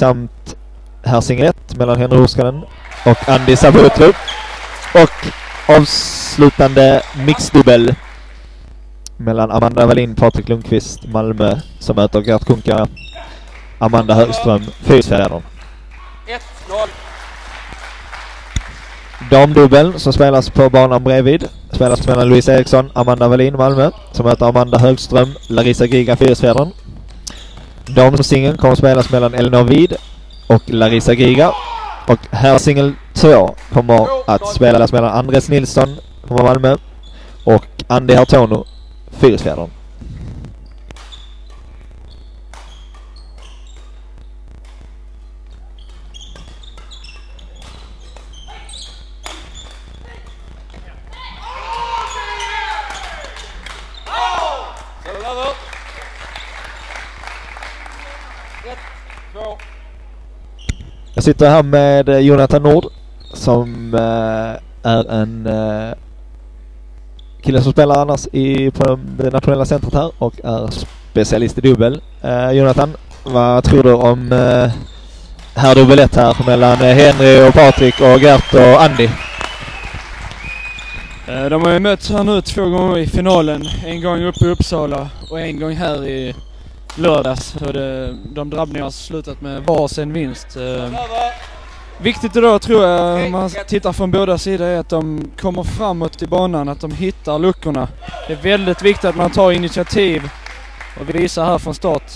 samt Hersing 1 mellan Henry Horskanen och Andy Sabutlu. Och avslutande mixdubbel mellan Amanda Wallin, Patrik Lundqvist, Malmö som möter Gert Kunkara, Amanda Högström, Fyrisfjädern. 1-0. Damdubbeln som spelas på banan bredvid spelas mellan Louise Eriksson, Amanda Wallin, Malmö som möter Amanda Högström, Larissa Giga, Fyrisfjädern. Damsingeln kommer spelas mellan Elinor Wid och Larissa Giga. Och herrsingel 2 kommer att spelas mellan Andres Nilsson från Malmö och Andy Hartono, Fyrisfjädern. Sitter här med eh, Jonathan Nord som eh, är en eh, kille som spelar annars i, på det nationella centret här och är specialist i dubbel. Eh, Jonathan, vad tror du om eh, här dubbel ett här mellan eh, Henry och Patrik och Gert och Andy? Eh, de har ju mötts här nu två gånger i finalen. En gång uppe i Uppsala och en gång här i lördags. För det, de drabbningarna har slutat med varsin vinst. Eh, viktigt idag tror jag, om man tittar från båda sidor, är att de kommer framåt i banan, att de hittar luckorna. Det är väldigt viktigt att man tar initiativ och visar här från start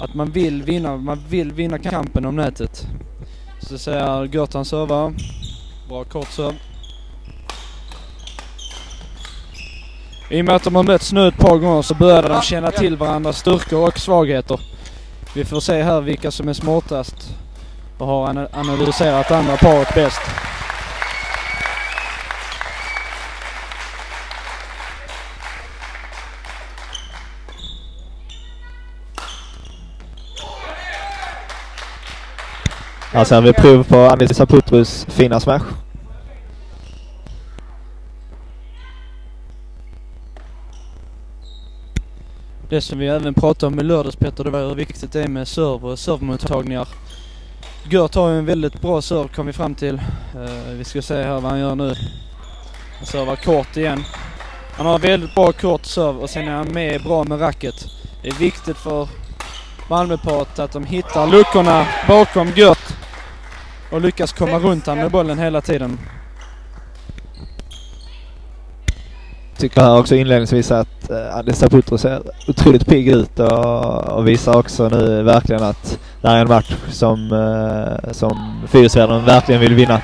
att man vill vinna, man vill vinna kampen om nätet. Så säger Görtan servar. Bra kort serv. I och med att de har mötts nu ett par gånger så börjar de känna till varandras styrkor och svagheter. Vi får se här vilka som är smartast och har analyserat andra paret bäst. Här ser vi prov på Anissa Putrus fina smash. Det som vi även pratade om i lördags Petter, det var hur viktigt det är med server och servmottagningar. Gört har ju en väldigt bra serv kom vi fram till. Uh, vi ska se här vad han gör nu. Han servar kort igen. Han har väldigt bra kort serv och sen är han med bra med racket. Det är viktigt för Malmöparet att de hittar luckorna bakom Gört och lyckas komma runt han med bollen hela tiden. Tycker här också inledningsvis att uh, Andy ser otroligt pigg ut och, och visar också nu verkligen att det här är en match som, uh, som Fyrisvärden verkligen vill vinna.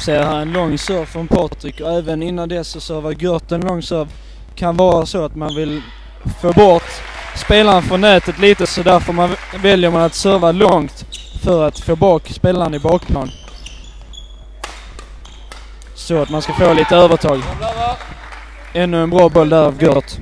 Ser här en lång serve från Patrik och även innan dess så servar Gert en lång serve. Kan vara så att man vill få bort spelaren från nätet lite så därför man väljer man att serva långt för att få bak spelaren i bakplan. Så att man ska få lite övertag. Ännu en bra boll där av Gert.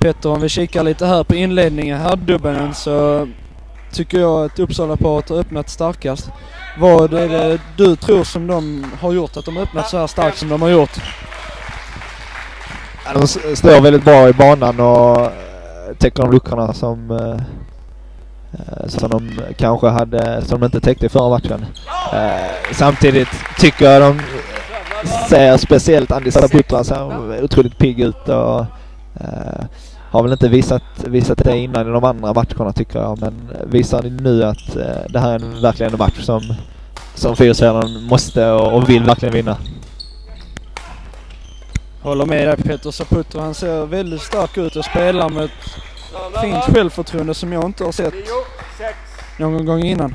Petter, om vi kikar lite här på inledningen, här dubbeln så tycker jag att Uppsala-paret har öppnat starkast. Vad är det du tror som de har gjort att de har öppnat så här starkt som de har gjort? Ja, De står väldigt bra i banan och eh, täcker de luckorna som, eh, eh, som de kanske hade, som de inte täckte i förra matchen. Samtidigt tycker jag de ser speciellt Andy Saputra ser otroligt pigg ut och har väl inte visat, visat det innan i de andra matcherna tycker jag men visar nu att eh, det här är en, verkligen en match som, som Fyrishjärnan måste och, och vill verkligen vinna. Håller med dig Peter Saputo. Han ser väldigt stark ut och spelar med ett fint självförtroende som jag inte har sett 9, 6. någon gång innan.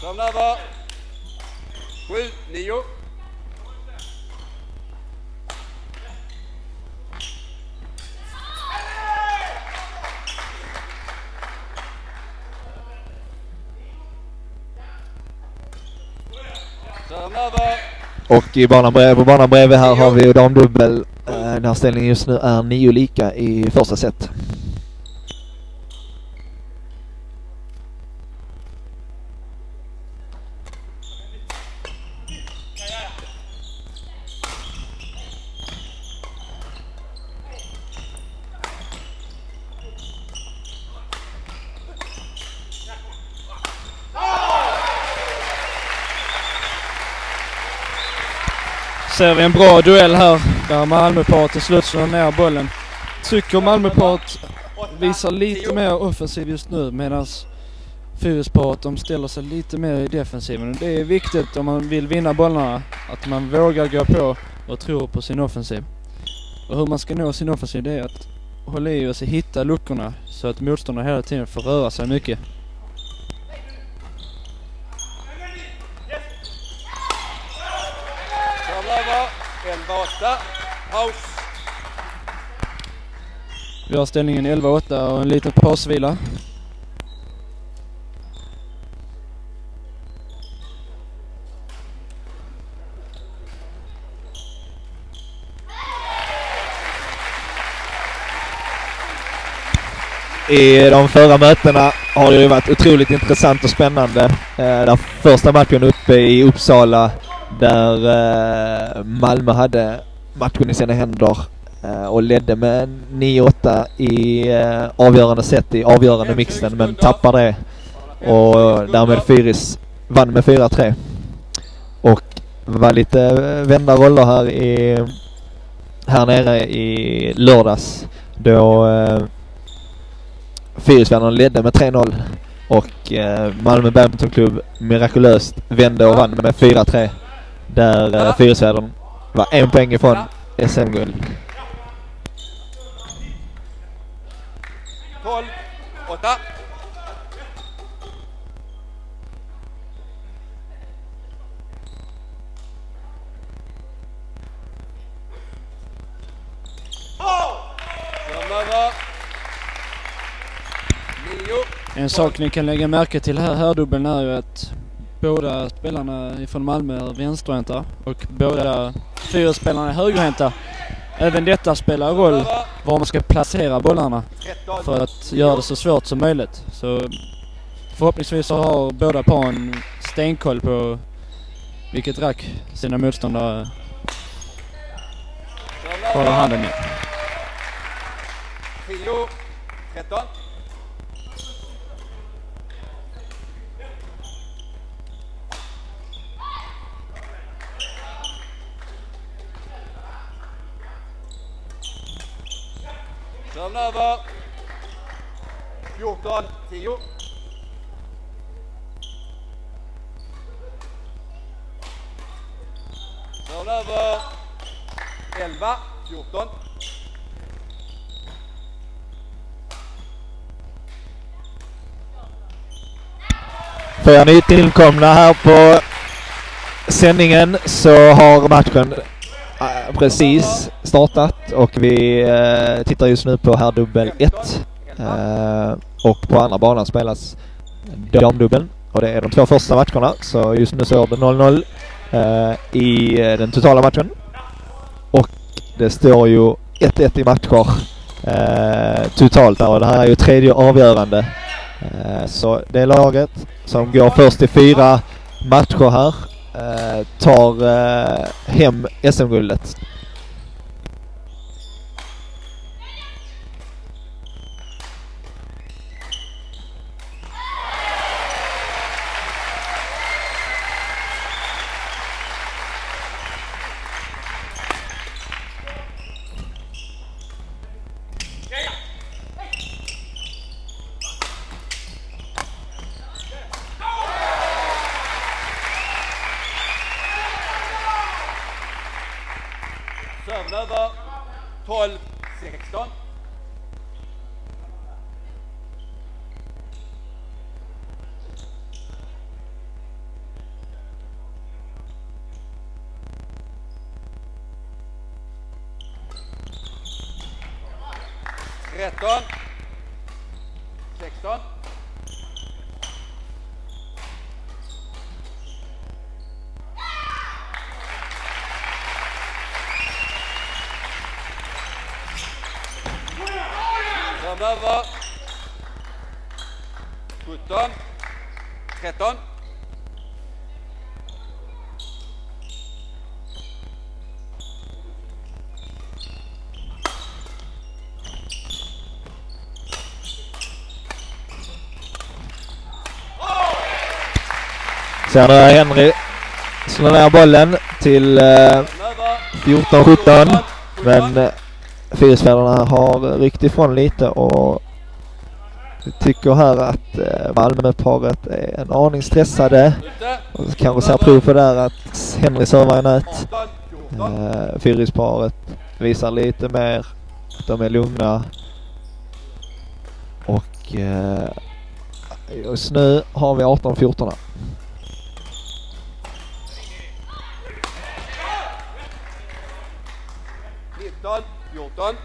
Samla över. 7, 9. Och i banan bredvid, på banan bredvid här har vi damdubbel. Eh, den här ställningen just nu är nio lika i första set. Ser vi en bra duell här där Malmöparet till slut slår ner bollen. Tycker Malmöparet visar lite mer offensiv just nu medan Fyrisparet de ställer sig lite mer i defensiven. Det är viktigt om man vill vinna bollarna att man vågar gå på och tror på sin offensiv. Och hur man ska nå sin offensiv det är att hålla i och hitta luckorna så att motståndarna hela tiden får röra sig mycket. Serve över. 11, 8. Paus. Vi har ställningen 11-8 och en liten pausvila. I de förra mötena har det ju varit otroligt intressant och spännande. Eh, Den första matchen uppe i Uppsala där eh, Malmö hade matchen i sina händer eh, och ledde med 9-8 i eh, avgörande set i avgörande mixen men tappade det. Och därmed Fyris vann med 4-3. Och var lite vända roller här i här nere i lördags då eh, Fyrisvännerna ledde med 3-0 och eh, Malmö Badmintonklubb mirakulöst vände och vann med 4-3. Där eh, Fyrisvännerna var en poäng ifrån SM-guld. 12, 8. Serve över. 9. En sak ni kan lägga märke till här, här dubbeln är ju att båda spelarna från Malmö är vänsterhänta och båda fyra spelarna är högerhänta. Även detta spelar roll var man ska placera bollarna för att göra det så svårt som möjligt. Så förhoppningsvis så har båda paren stenkoll på vilket rack sina motståndare håller handen i. 10, 13. Serve över. 14, 10. Serve över. 11, 14. För er nytillkomna här på sändningen så har matchen precis startat och vi eh, tittar just nu på herrdubbel 1. Eh, och på andra banan spelas damdubbeln och det är de två första matcherna så just nu står det 0-0 eh, i eh, den totala matchen. Och det står ju 1-1 i matcher eh, totalt och det här är ju tredje avgörande. Eh, så det laget som går först till fyra matcher här Eh, tar eh, hem SM-guldet. Sen nu Henry slår ner bollen till eh, 14-17. Men eh, har ryckt ifrån lite och tycker här att eh, Malmöparet är en aning stressade. Och kanske ser prov på där att Henry servar i nät. Eh, Fyrisparet visar lite mer att de är lugna. Och just nu har vi 18-14. 19, 14.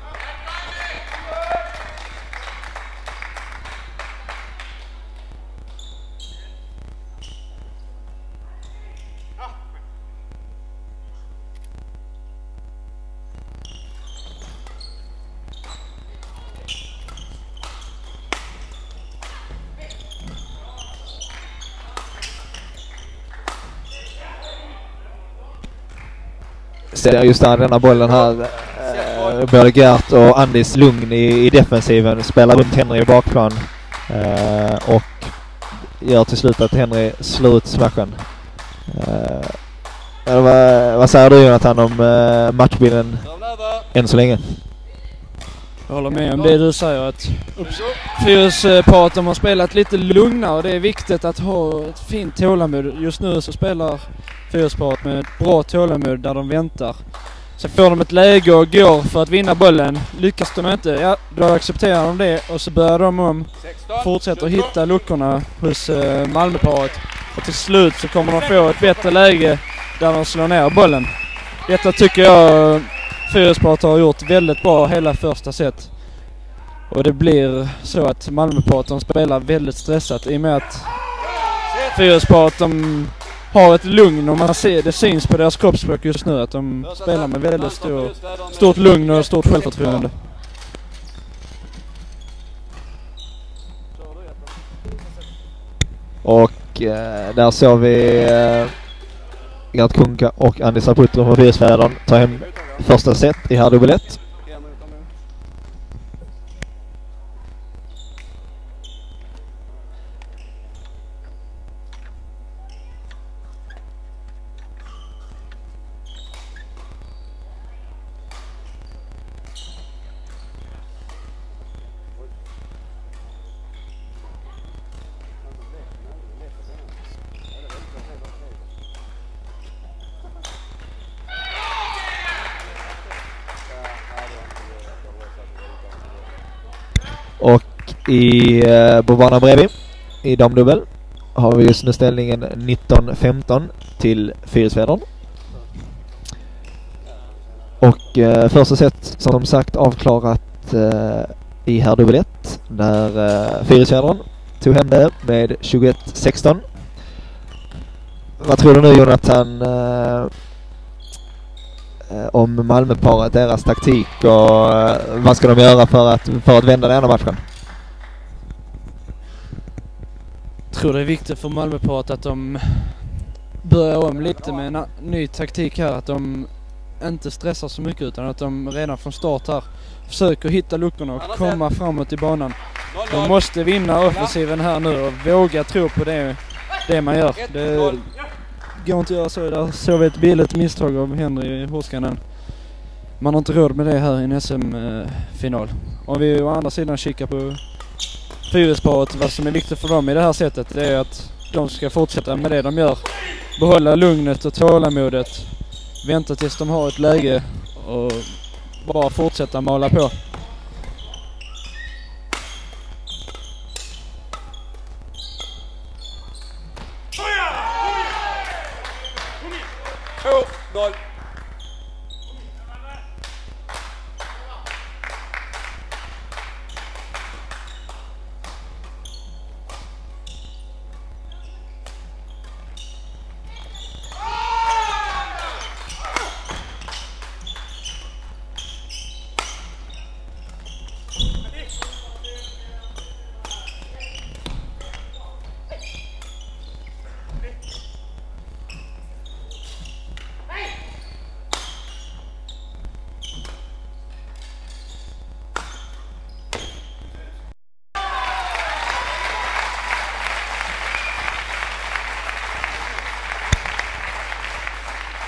Ser just där denna bollen här. Både Gert och Andis lugn i, i defensiven. Spelar runt Henry i bakplan. Eh, och gör till slut att Henry slår ut smashen. Eh, vad, vad säger du Jonathan om eh, matchbilden än så länge? Jag håller med om det du säger att fyrhjulsparet de har spelat lite lugnare och det är viktigt att ha ett fint tålamod. Just nu så spelar fyrhjulsparet med ett bra tålamod där de väntar. Sen får de ett läge och går för att vinna bollen. Lyckas de inte, ja då accepterar de det och så börjar de om, 16, fortsätter 20. hitta luckorna hos eh, Malmöparet. Och till slut så kommer de få ett bättre läge där de slår ner bollen. Detta tycker jag Fyrisparet har gjort väldigt bra hela första set. Och det blir så att Malmöparet de spelar väldigt stressat i och med att Fyrisparet de har ett lugn och man ser, det syns på deras kroppsspråk just nu att de spelar med väldigt stor, stort lugn och stort självförtroende. Och eh, där såg vi eh, Gert Kunka och Andy Saputro från Fyrisfjädern ta hem första set i herrdubbel 1. I, eh, på banan bredvid i damdubbel har vi just nu ställningen 19-15 till Fyrisfjädern. Och eh, första set som sagt avklarat eh, i här dubbel 1 där eh, Fyrisfjädern tog hem det med 21-16. vad tror du nu Jonathan eh, eh, om Malmöparet, deras taktik och eh, vad ska de göra för att, för att vända den här matchen? Jag tror det är viktigt för Malmöparet att de börjar om lite med en ny taktik här. Att de inte stressar så mycket utan att de redan från start här försöker hitta luckorna och komma framåt i banan. De 0-0. måste vinna offensiven här nu och våga tro på det, det man gör. Det går inte att göra så. Där såg vi ett billigt misstag av Henry Horskanen. Man har inte råd med det här i en SM-final. Om vi å andra sidan kikar på Fyrisparet, vad som är viktigt för dem i det här sättet, det är att de ska fortsätta med det de gör. Behålla lugnet och tålamodet. Vänta tills de har ett läge och bara fortsätta mala på. Två, noll.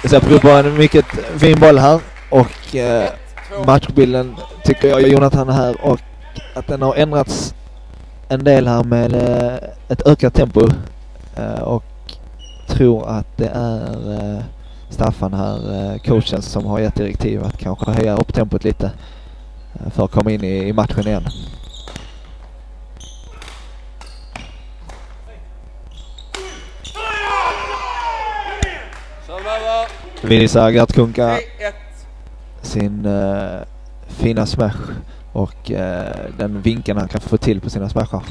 Vi ser på en mycket fin boll här och eh, matchbilden tycker jag Jonathan här och att den har ändrats en del här med eh, ett ökat tempo eh, och tror att det är eh, Staffan här, eh, coachen som har gett direktiv att kanske höja upp tempot lite eh, för att komma in i, i matchen igen. Serven över. Visar Gertkunka 3-1. sin eh, fina smash och eh, den vinkeln han kan få till på sina smashar.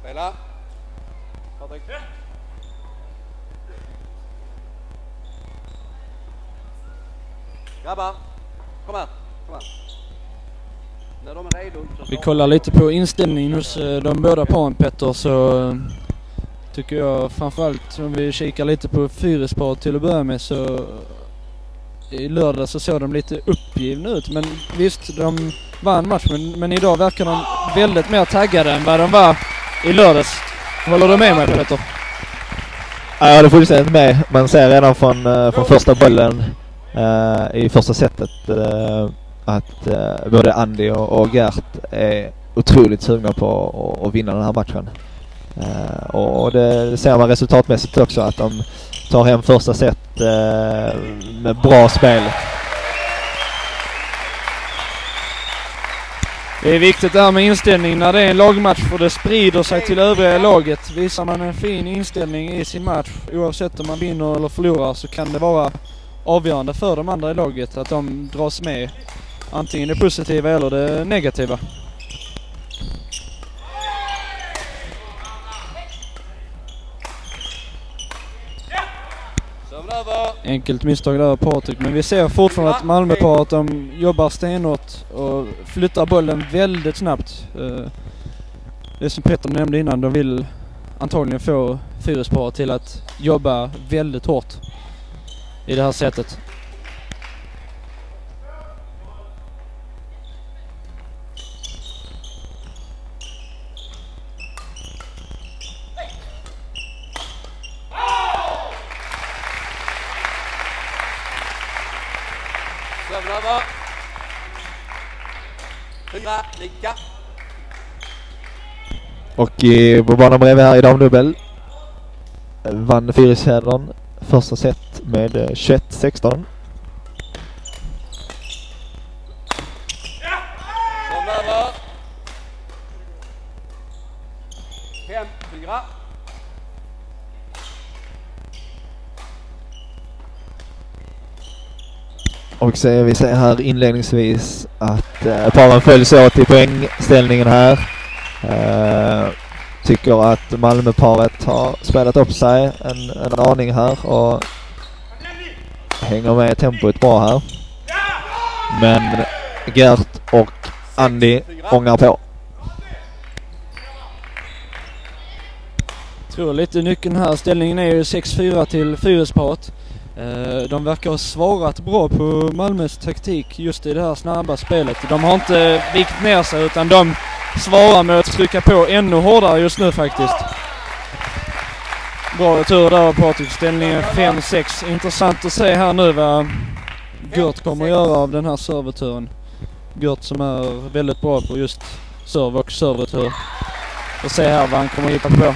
Spela. Patrik. Grabbar, kom här. Kom här. När de är redo så Vi kollar lite på inställningen hos eh, de båda paren Petter så tycker jag framförallt om vi kikar lite på Fyrisparet till att börja med så i lördag så såg de lite uppgivna ut men visst de vann matchen men, men idag verkar de väldigt mer taggade än vad de var i lördags. Håller du med mig Peter? Ja, jag håller fullständigt med. Man ser redan från, eh, från första bollen uh, i första setet uh, att uh, både Andy och, och Gert är otroligt sugna på att- att vinna den här matchen. Uh, och det, ser man resultatmässigt också att de tar hem första set uh, med bra spel. Det är viktigt det här med inställning när det är en lagmatch för det sprider sig till övriga laget. Visar man en fin inställning i sin match oavsett om man vinner eller förlorar så kan det vara avgörande för de andra i laget att de dras med antingen det positiva eller det negativa. serven över. Enkelt misstag där Patrik men vi ser fortfarande att Malmöparet de jobbar stenhårt och flyttar bollen väldigt snabbt. Eh, Det som Petter nämnde innan, de vill antagligen få Fyrisparet till att jobba väldigt hårt i det här sättet. Fyra, lika. Och i, på banan bredvid här i damdubbel vann Fyrisfjädern första set med eh, 21-16. Serven över. Fem, fyra. Och så vi ser här inledningsvis att eh, paren följs åt i poängställningen här. Eh, tycker att Malmöparet har spelat upp sig en, en aning här och hänger med i tempot bra här. Men Gert och Andy ångar på. tror lite nyckeln här. Ställningen är ju 6-4 till Fyrisparet. Eh, de verkar ha svarat bra på Malmös taktik just i det här snabba spelet. De har inte vikt ner sig utan de svarar med att trycka på ännu hårdare just nu faktiskt. Bra retur där av Patrik. Ställningen 5-6. Intressant att se här nu vad Gert kommer att göra av den här serveturen. Gert som är väldigt bra på just serve och servetur. Får se här vad han kommer att hitta på.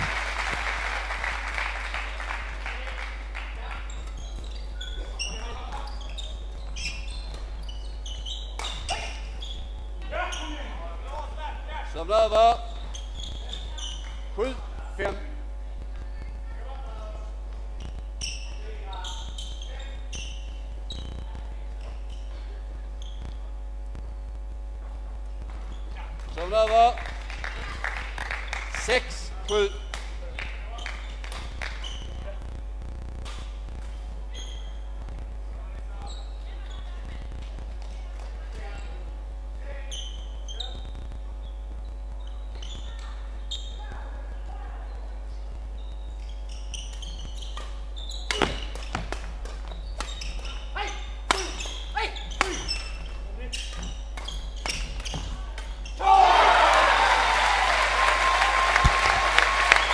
Serve över. Sju, fem. Serve över. Sex, sju.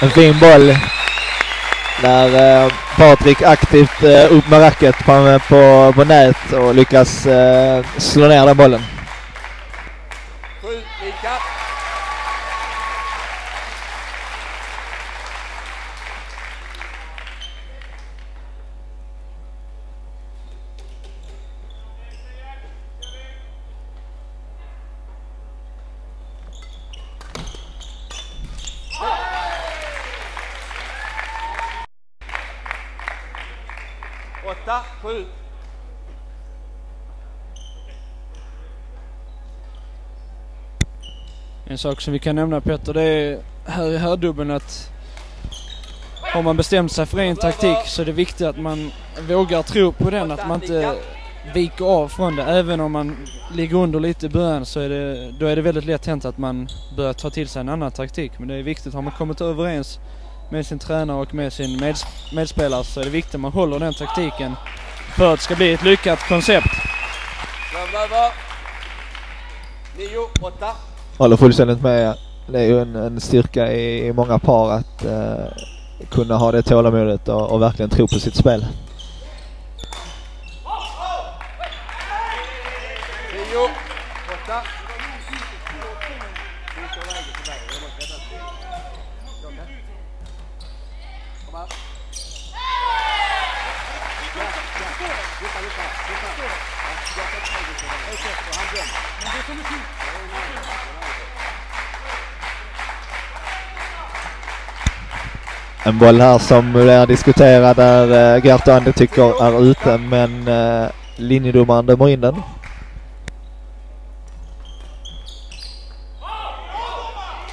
En fin boll. Där eh, Patrik aktivt eh, upp med racket på, på, på nät och lyckas eh, slå ner den bollen. En sak som vi kan nämna Petter det är här i herrdubbeln att har man bestämt sig för en taktik så är det viktigt att man vågar tro på den. Att man inte viker av från det. Även om man ligger under lite i början så är det, då är det väldigt lätt hänt att man börjar ta till sig en annan taktik. Men det är viktigt, har man kommit överens med sin tränare och med sin meds medspelare så är det viktigt att man håller den taktiken för att det ska bli ett lyckat koncept. Nio, åtta. Håller fullständigt med. Det är ju en, en styrka i, i många par att eh, kunna ha det tålamodet och, och verkligen tro på sitt spel. Handboll boll här som är diskuterad där eh, Gert och Andy tycker är ute men eh, linjedomaren dömer in den.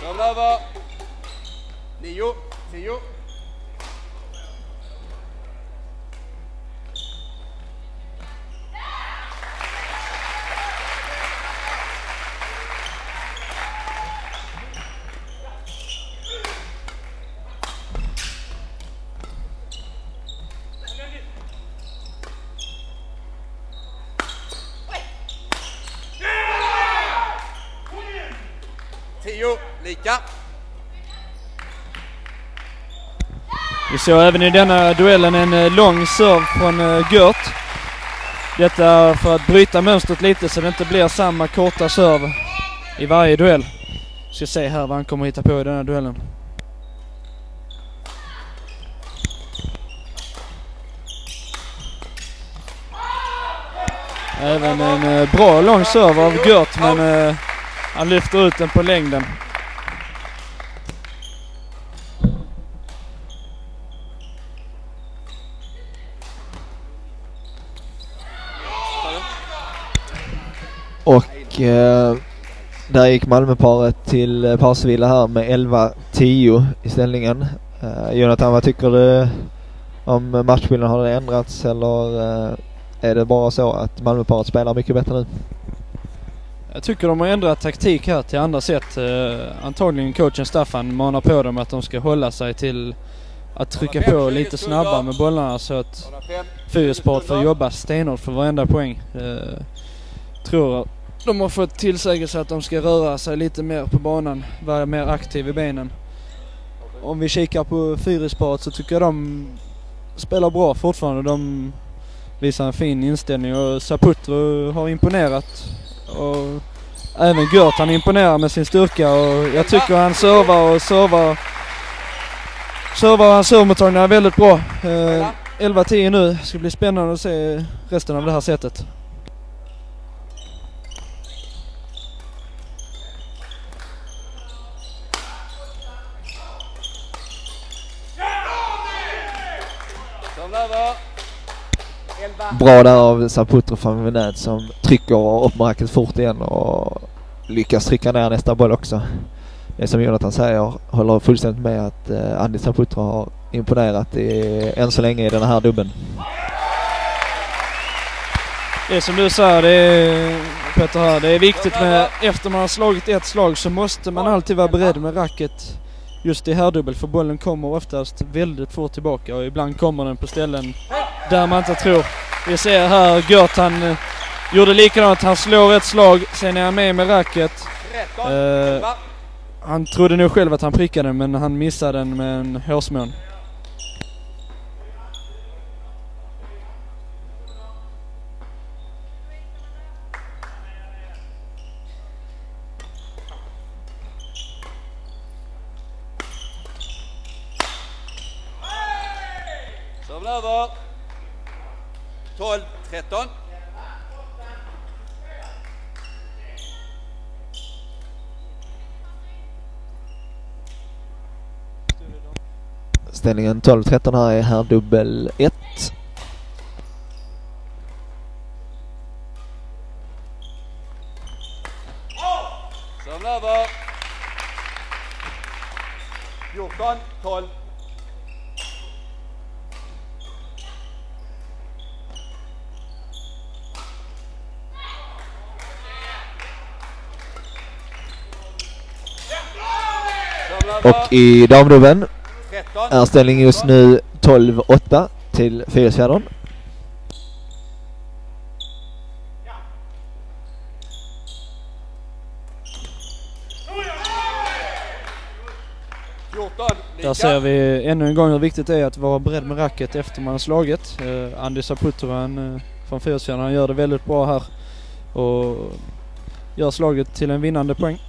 Serve över. Nio, tio. Tio, lika. Vi såg även i denna duellen en eh, lång serve från eh, Gert. Detta för att bryta mönstret lite så det inte blir samma korta serve i varje duell. Vi Ska se här vad han kommer hitta på i denna duellen. Även en eh, bra lång serve av Gert men han lyfter ut den på längden. Och eh, där gick Malmöparet till eh, Parsevilla här med 11-10 i ställningen. Eh, Jonathan, vad tycker du om matchbilden? Har den ändrats eller eh, är det bara så att Malmöparet spelar mycket bättre nu? Jag tycker de har ändrat taktik här till andra sätt. Eh, antagligen coachen Staffan manar på dem att de ska hålla sig till att trycka på lite snabbare med bollarna så att Fyrsport får jobba stenhårt för varenda poäng. Eh, tror de har fått tillsägelse att de ska röra sig lite mer på banan, vara mer aktiv i benen. Om vi kikar på Fyrisparet så tycker jag de spelar bra fortfarande. De visar en fin inställning och Saputro har imponerat. Och även Gert han imponerar med sin styrka och jag tycker han servar och servar servar hans servmottagningar väldigt bra. Eh, 11-10 nu. Det ska bli spännande att se resten av det här setet. Bra där av Saputro från Vinät som trycker upp racket fort igen och lyckas trycka ner nästa boll också. Det är som Jonathan säger, håller fullständigt med att eh, Andy Saputro har imponerat i, än så länge i den här dubben. Det är som du säger, det är, Peter här, det är viktigt med efter man har slagit ett slag så måste man alltid vara beredd med racket just i herrdubbel för bollen kommer oftast väldigt fort tillbaka och ibland kommer den på ställen där man inte tror. Vi ser här Gert han eh, gjorde likadant, han slår ett slag, sen är han med med racket. Uh, Han trodde nog själv att han prickade men han missade den med en hårsmån. Serve över. 12, 13. Ställningen 12-13 här är herrdubbel 1. Serve över. 14, 12. Serve över. Och i damdubbeln 13. Är ställningen just nu 12-8 till Fyrisfjädern. Där ser vi ännu en gång hur viktigt det är att vara beredd med racket efter man har slagit. Eh, Andy Saputro han, eh, från Fyrisfjärden, han gör det väldigt bra här. Och gör slaget till en vinnande poäng.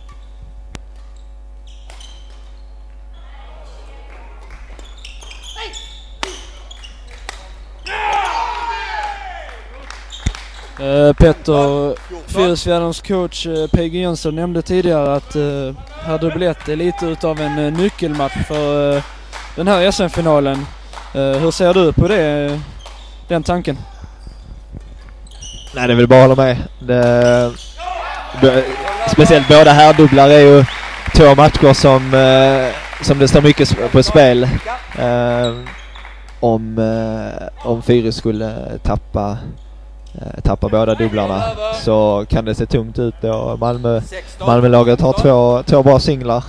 Eh, Petter, Fyrisfjärdens coach eh, PG Jönsson nämnde tidigare att eh, här dubbel är lite utav en eh, nyckelmatch för eh, den här SM-finalen. Eh, hur ser du på det, den tanken? Nej, det är väl bara att hålla med. Det, speciellt båda herrdubblar är ju två matcher som, eh, som det står mycket på spel. Eh, om, om Fyris skulle tappa, eh, tappa båda dubblarna så kan det se tungt ut då. Malmö, 16. Malmölaget har två, två bra singlar.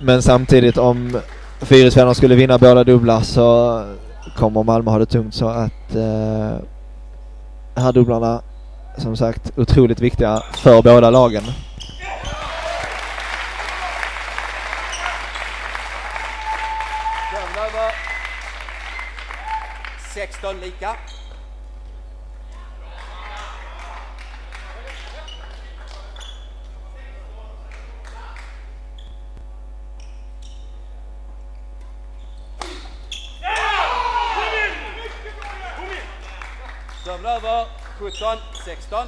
Men samtidigt om Fyrisvänner skulle vinna båda dubblar så kommer Malmö ha det tungt så att eh, här dubblarna som sagt otroligt viktiga för båda lagen. 16 lika. Serve över. 17, 16.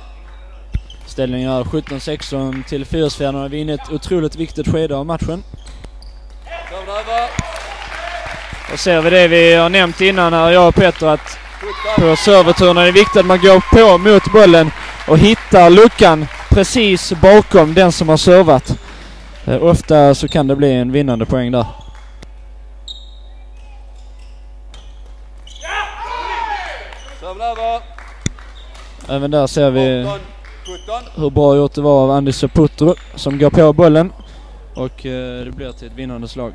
Ställningen är 17-16 till Fyrisfjärden och vi är inne i ett otroligt viktigt skede av matchen. Och ser vi det vi har nämnt innan här, jag och Petter, att 17. på serverturerna är det viktigt att man går på mot bollen och hittar luckan precis bakom den som har servat. Eh, ofta så kan det bli en vinnande poäng där. Även där ser vi 18, 17. hur bra gjort det var av Andy Saputro som går på bollen. Och eh, det blir till ett vinnande slag.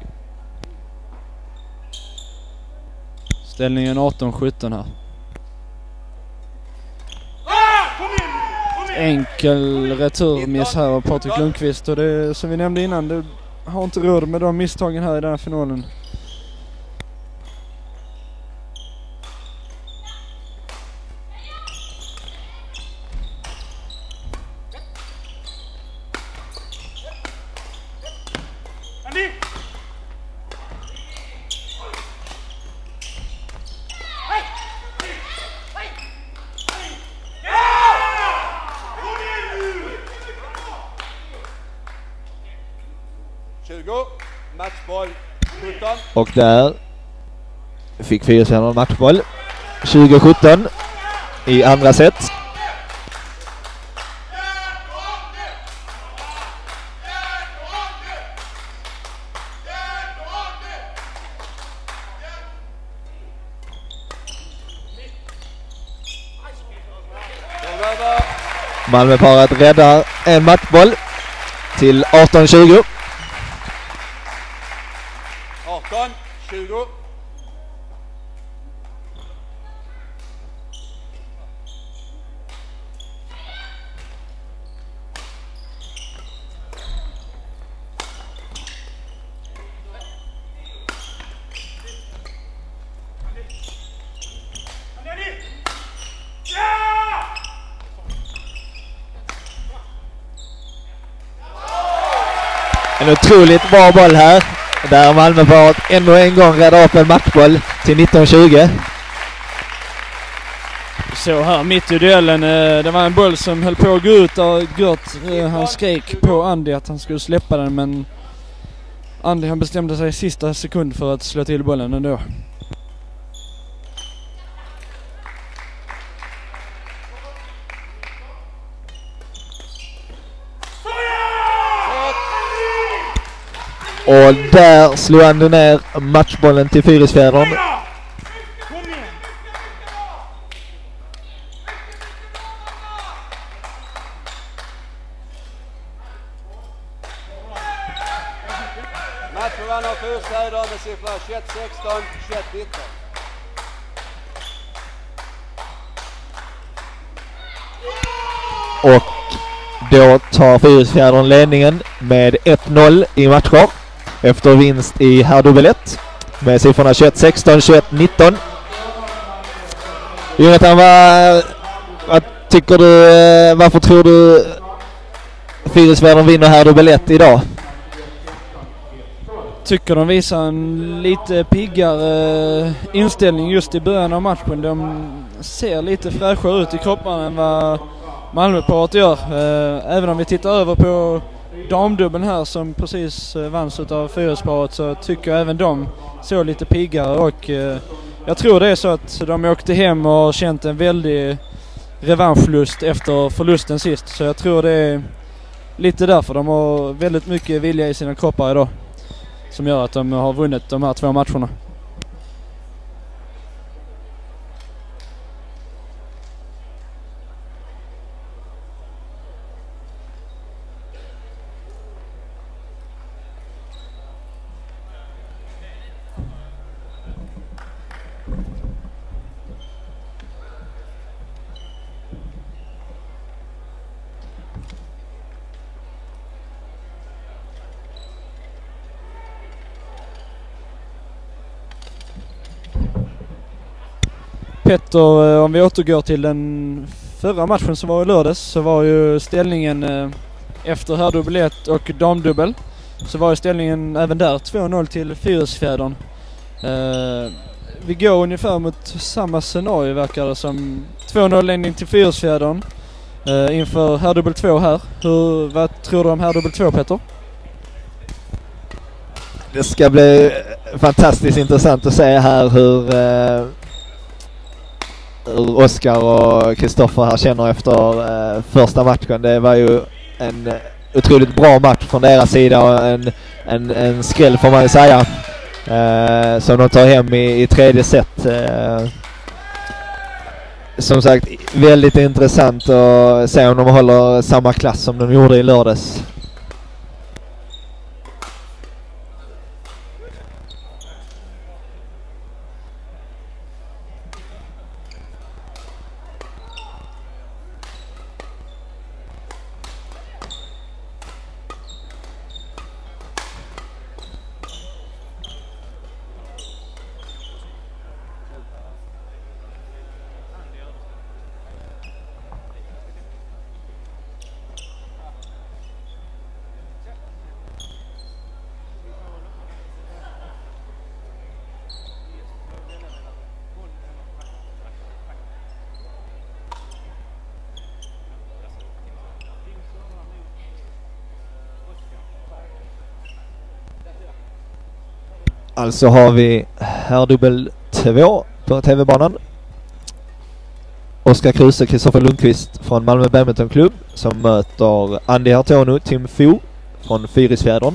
Ställningen 18-17 här. Enkel returmiss här av Patrik Lundqvist och det som vi nämnde innan, det har inte råd med de misstagen här i den här finalen. Och där fick Fyrisfjällern matchboll. 2017 i andra set. Malmöparet räddar en matchboll till 18-20. 18, 20. En otroligt bra boll här. Där Malmöparet ännu en gång rädda upp en matchboll till 19-20. Så här mitt i duellen, eh, det var en boll som höll på att gå ut där Gert, eh, han skrek på Andy att han skulle släppa den men Andy han bestämde sig i sista sekund för att slå till bollen ändå. Och där slog han ner matchbollen till Fyrisfjädern. Matchen vann av Fyrstäder med siffrorna 21-16, 21-19. Och då tar Fyrisfjädern ledningen med 1-0 i matcher efter vinst i herrdubbel 1 med siffrorna 21-16, 21-19. Jonathan, vad, vad tycker du? Eh, varför tror du Fyrisvärlden vinner herrdubbel 1 idag? Tycker de visar en lite piggare eh, inställning just i början av matchen. De ser lite fräschare ut i kropparna än vad Malmöparet gör. Eh, även om vi tittar över på damdubbeln här som precis eh, vanns utav Fyrisparet så tycker jag även de såg lite piggare och eh, jag tror det är så att de åkte hem och har känt en väldig revanschlust efter förlusten sist. Så jag tror det är lite därför. De har väldigt mycket vilja i sina kroppar idag som gör att de har vunnit de här två matcherna. Petter, eh, om vi återgår till den förra matchen som var i lördags så var ju ställningen eh, efter herrdubbel 1 och damdubbel så var ju ställningen även där 2-0 till Fyrisfjädern. Eh, vi går ungefär mot samma scenario verkar det som. 2-0 ledning till Fyrisfjädern inför herrdubbel 2 här. Hur, vad tror du om herrdubbel 2 Petter? Det ska bli fantastiskt intressant att se här hur, hur Oskar och Kristoffer här känner efter eh, första matchen. Det var ju en otroligt bra match från deras sida och en, en, en skräll får man ju säga. Eh, som de tar hem i, i tredje set. Eh, som sagt, väldigt intressant att se om de håller samma klass som de gjorde i lördags. Alltså har vi herrdubbel 2 på TV-banan. Oskar Kruse, Kristoffer Lundqvist från Malmö Badmintonklubb som möter Andy Hartono, Tim Fo från Fyrisfjädern.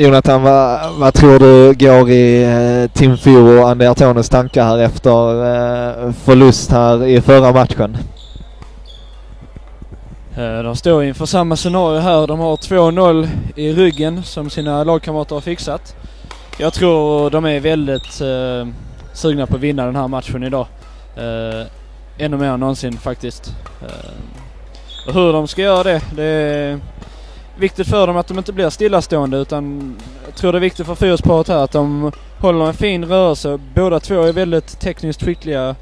Jonathan, vad, vad tror du går i eh, Tim Fo och Andy Artones tankar här efter eh, förlust här i förra matchen? Eh, de står inför samma scenario här. De har 2-0 i ryggen som sina lagkamrater har fixat. Jag tror de är väldigt eh, sugna på att vinna den här matchen idag. Eh, ännu mer än någonsin faktiskt. Eh, och hur de ska göra det, det är viktigt för dem att de inte blir stillastående utan jag tror det är viktigt för fyrhjulsparet här att de håller en fin rörelse. Båda två är väldigt tekniskt skickliga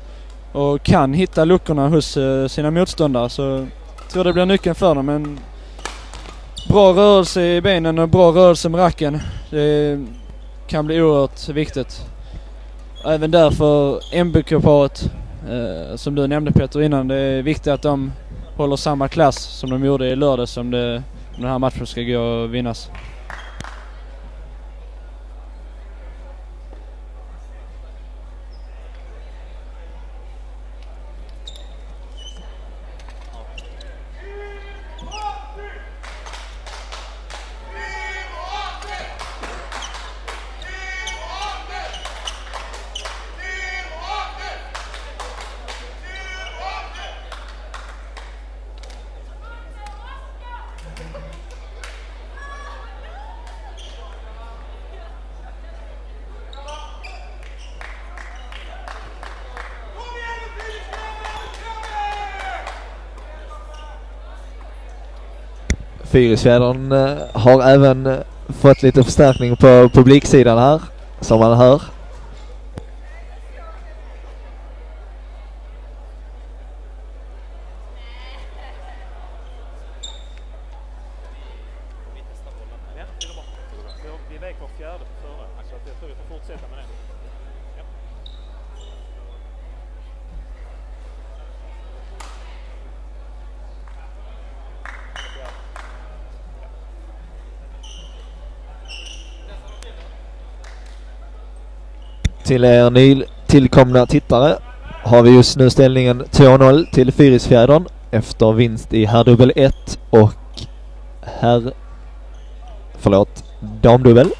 och kan hitta luckorna hos eh, sina motståndare. Så jag tror det blir nyckeln för dem. En bra rörelse i benen och bra rörelse med racken. Det kan bli oerhört viktigt. Även därför MBK-paret, eh, som du nämnde Peter innan, det är viktigt att de håller samma klass som de gjorde i lördags som det, den här matchen ska gå och vinnas. Fyrisfjädern eh, har även fått lite förstärkning på publiksidan här, som man hör. Ja, det är bra. Vi är iväg på fjärde på förra, så att jag tror vi får fortsätta med det. Ja. Till er nytillkomna tittare har vi just nu ställningen 2-0 till Fyrisfjädern efter vinst i herrdubbel 1 och herr... Förlåt, damdubbel.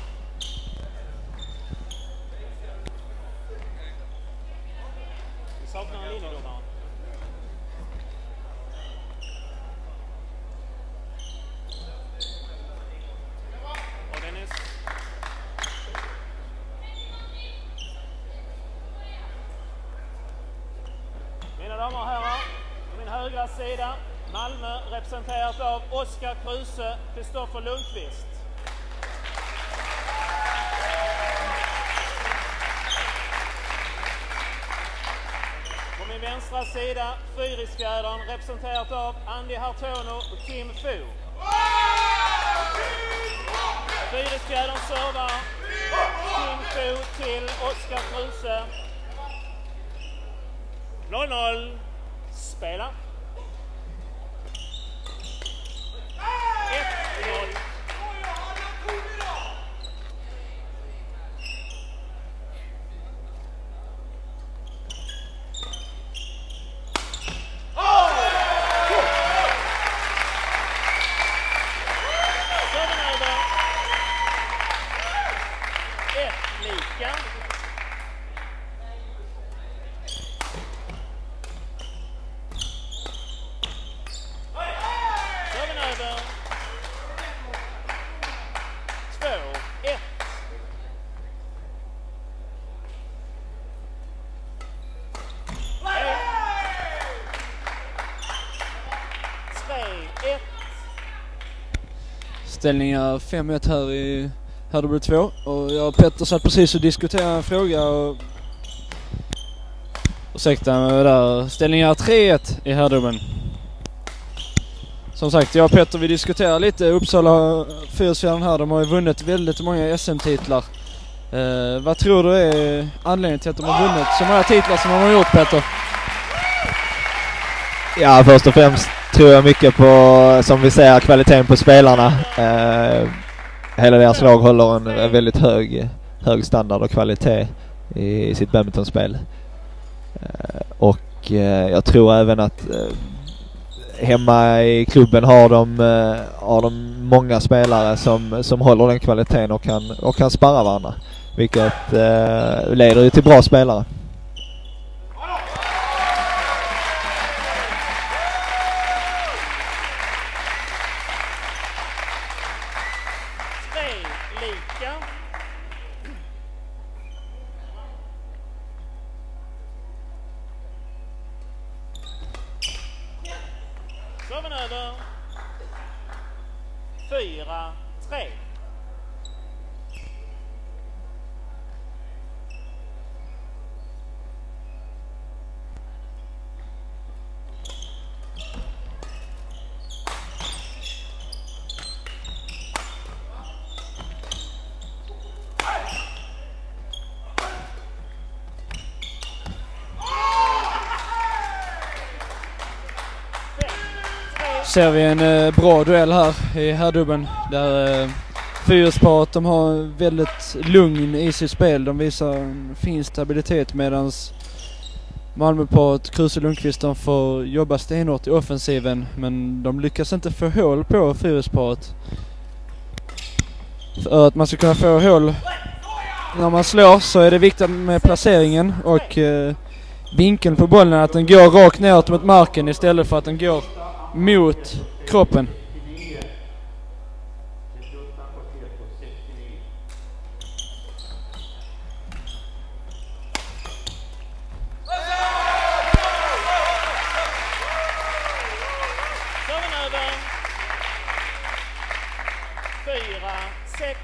Ställningar 5-1 här i Herdebrod 2 och jag och Petter satt precis och diskuterade en fråga och... Ursäkta mig där. Ställningar 3-1 i Herdebrod. Som sagt, jag och Petter vi diskuterar lite Uppsala Fyrisfjärden här. De har ju vunnit väldigt många SM-titlar. Eh, vad tror du är anledningen till att de har vunnit så många titlar som de har gjort Petter? Ja, först och främst tror jag mycket på, som vi säger, kvaliteten på spelarna. Eh, hela deras lag håller en, en väldigt hög, hög standard och kvalitet i, i sitt badmintonspel. Eh, och eh, jag tror även att eh, hemma i klubben har de, eh, har de många spelare som, som håller den kvaliteten och kan, och kan sparra varandra. Vilket eh, leder ju till bra spelare. Ser vi en eh, bra duell här i herrdubben där eh, Fyrisparet de har väldigt lugn i sitt spel. De visar en fin stabilitet medans Malmöparet Kruse Lundqvist de får jobba stenhårt i offensiven men de lyckas inte få hål på Fyrisparet. För att man ska kunna få hål när man slår så är det viktigt med placeringen och eh, vinkeln på bollen att den går rakt neråt mot marken istället för att den går mot kroppen. Serven över. Fyra, sex.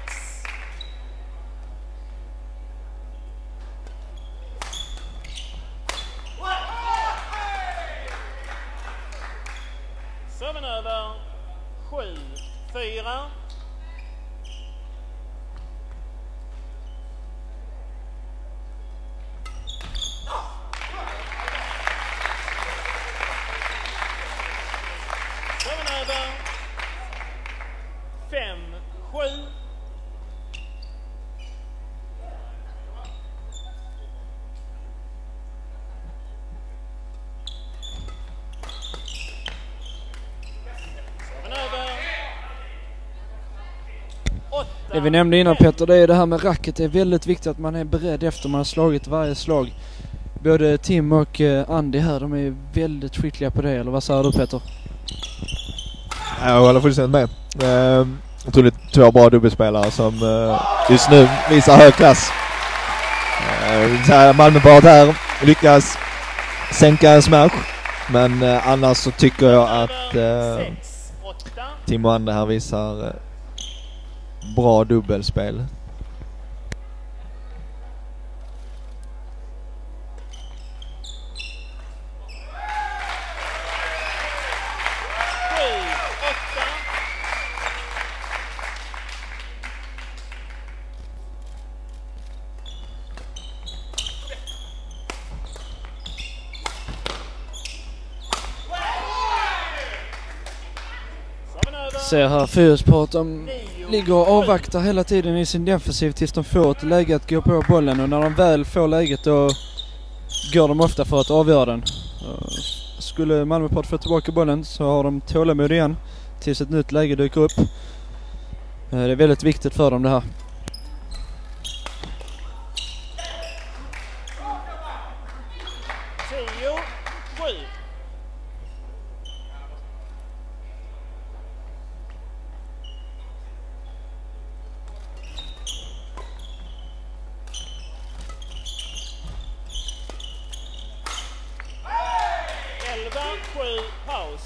Serven över. Sju, fyra. Serven över. Fem, sju. Serven över. Åtta. Det vi nämnde innan Petter, det är det här med racket. Det är väldigt viktigt att man är beredd efter man har slagit varje slag. Både Tim och eh, Andy här, de är väldigt skickliga på det. Eller vad säger du Petter? Jag håller fullständigt med. Eh, otroligt två bra dubbelspelare som eh, just nu visar hög klass. Eh, här, Malmöparet här lyckas sänka en smash Men eh, annars så tycker jag att eh, Timo Ander här visar eh, bra dubbelspel. Ser här Fyrsport, de ligger och avvaktar hela tiden i sin defensiv tills de får ett läge att gå på bollen och när de väl får läget då går de ofta för att avgöra den. Skulle Malmöport få tillbaka bollen så har de tålamod igen tills ett nytt läge dyker upp. Eh, det är väldigt viktigt för dem det här. Tio, sju. Elva, sju, paus.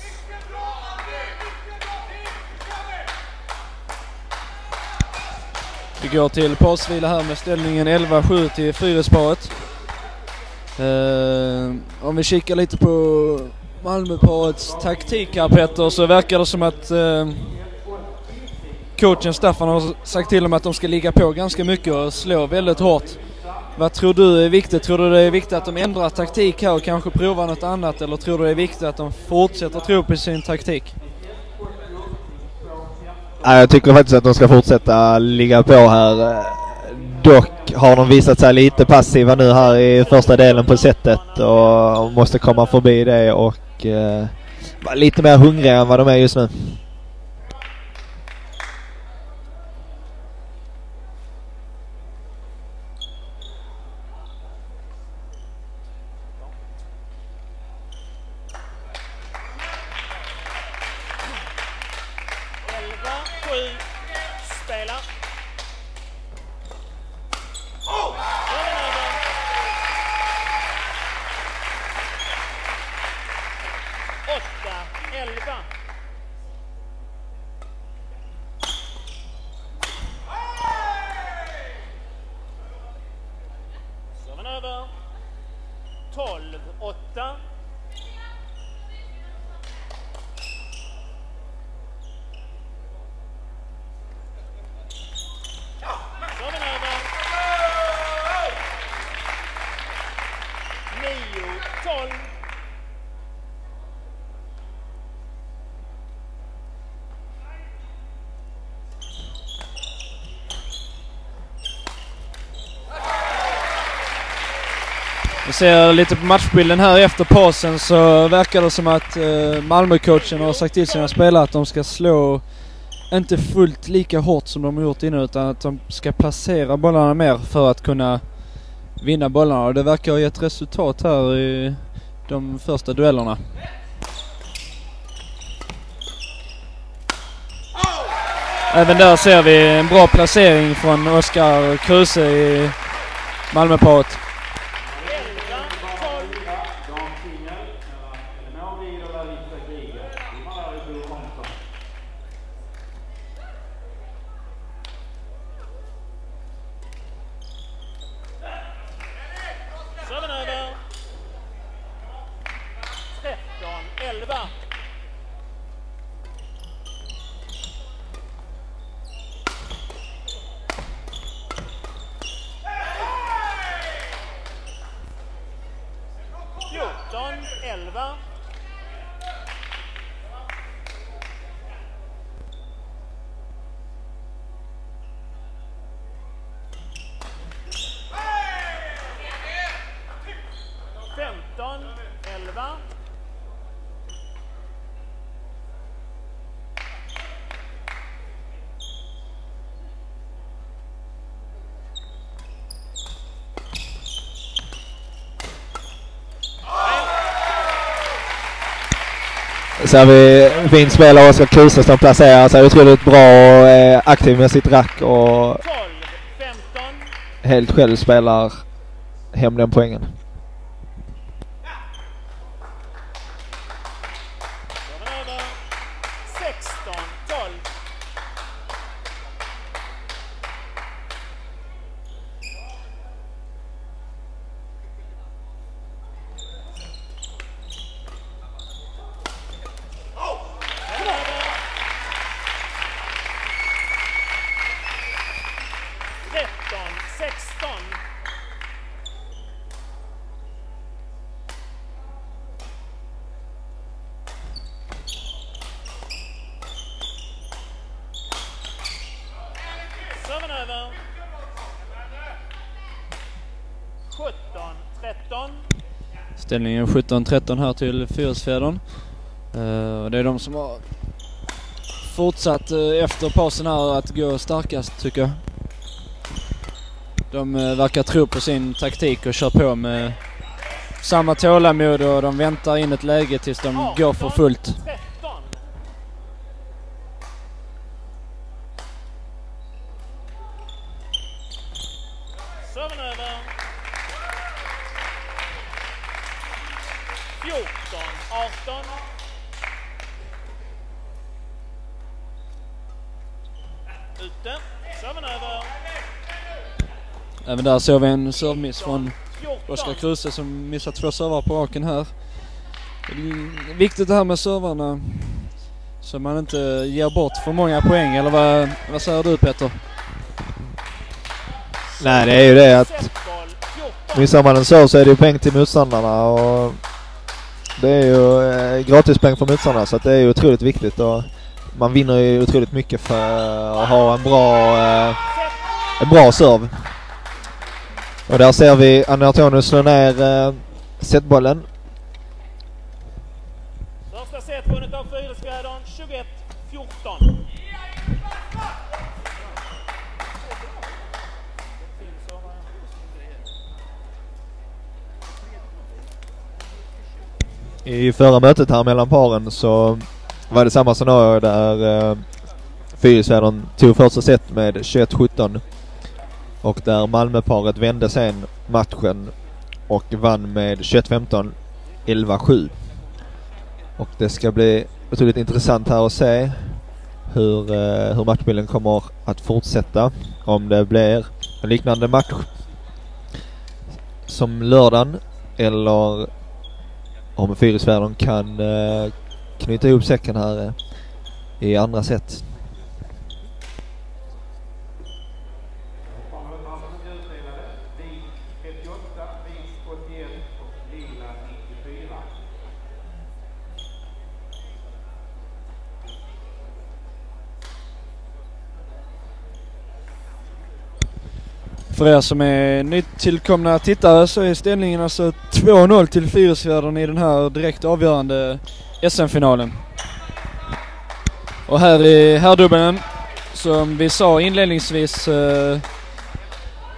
Vi går till pausvila här med ställningen 11-7 till Fyrisparet. Eh, om vi kikar lite på Malmöparets taktik här Petter så verkar det som att eh, coachen Staffan har sagt till dem att de ska ligga på ganska mycket och slå väldigt hårt. Vad tror du är viktigt? Tror du det är viktigt att de ändrar taktik här och kanske provar något annat eller tror du det är viktigt att de fortsätter tro på sin taktik? Ja, jag tycker faktiskt att de ska fortsätta ligga på här. Dock har de visat sig lite passiva nu här i första delen på sättet och måste komma förbi det och eh, vara lite mer hungriga än vad de är just nu. Elva, sju, spela. Serven över. Åtta, elva. Serven över. Tolv, åtta. Serven över. Nio, tolv. Vi ser lite på matchbilden här efter pausen så verkar det som att eh, Malmö-coachen har sagt till sina spelare att de ska slå inte fullt lika hårt som de har gjort innan utan att de ska placera bollarna mer för att kunna vinna bollarna och det verkar ha gett resultat här i de första duellerna. Även där ser vi en bra placering från Oskar Kruse i Malmöparet. Så har vi fint spel av Oskar Kruse som placerar sig otroligt bra och är aktiv med sitt rack och 12, 15. helt själv spelar hem den poängen. Ställningen 17-13 här till Fyrisfjädern. Uh, det är de som har fortsatt uh, efter pausen här att gå starkast tycker jag. De uh, verkar tro på sin taktik och kör på med samma tålamod och de väntar in ett läge tills de går för fullt. 13. Serven över. 14, 18. Ute. Serven över. Även där såg vi en servmiss från Oskar Kruse som missat två servar på raken här. Det är viktigt det här med servarna. Så man inte ger bort för många poäng eller vad, vad säger du Peter? Nej, det är ju det att missar man en serve så är det ju poäng till motståndarna och det är ju eh, gratispoäng för motståndarna så att det är ju otroligt viktigt och man vinner ju otroligt mycket för att ha en bra, eh, en bra serve. Och där ser vi Anatonius slå ner eh, setbollen. Första set vunnet av Fyrisfjädern 21-14. I förra mötet här mellan paren så var det samma scenario där eh, Fyrisfjädern tog första set med 21-17 och där Malmöparet vände sen matchen och vann med 21-15, 11-7. Och det ska bli otroligt intressant här att se hur, eh, hur matchbilden kommer att fortsätta. Om det blir en liknande match som lördagen eller om Fyrisvärlden kan eh, knyta ihop säcken här eh, i andra set. För er som är nytillkomna tittare så är ställningen alltså 2-0 till Fyrisfjädern i den här direkt avgörande SM-finalen. Och här i herrdubbeln, som vi sa inledningsvis, eh,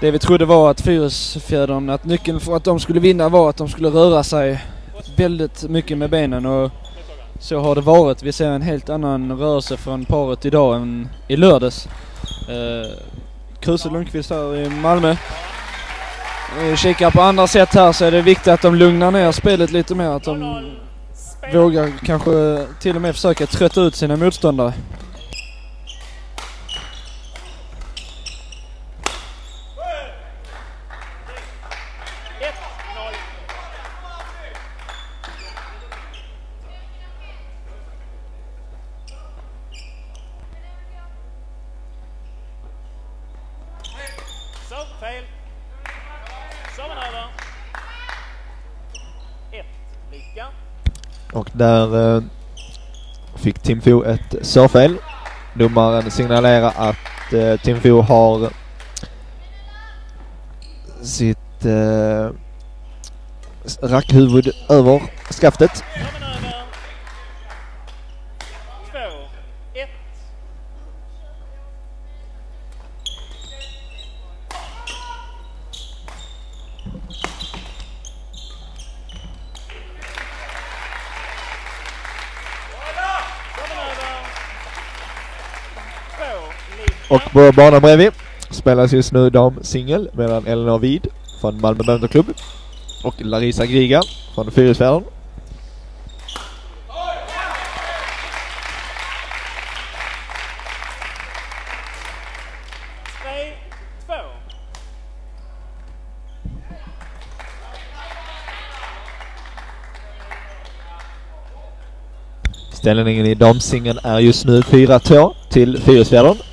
det vi trodde var att Fyrisfjädern, att nyckeln för att de skulle vinna var att de skulle röra sig väldigt mycket med benen och så har det varit. Vi ser en helt annan rörelse från paret idag än i lördags. Eh, Kruse Lundqvist här i Malmö. Eh, kikar på andra sätt här så är det viktigt att de lugnar ner spelet lite mer. Att de vågar kanske till och med försöka trötta ut sina motståndare. Ett, noll. Serve fel. Serven över. Ett, lika. Och där eh, fick Tim Fo ett surfel. Domaren signalerar att eh, Tim Fo har sitt eh, rackhuvud över skaftet. Och på banan bredvid spelas just nu damsingel mellan Elinor Wid från Malmö Badmintonklubb och Larisa Griga från Fyrisfjädern. Ställningen i damsingeln är just nu 4-2 till Fyrisfjärden.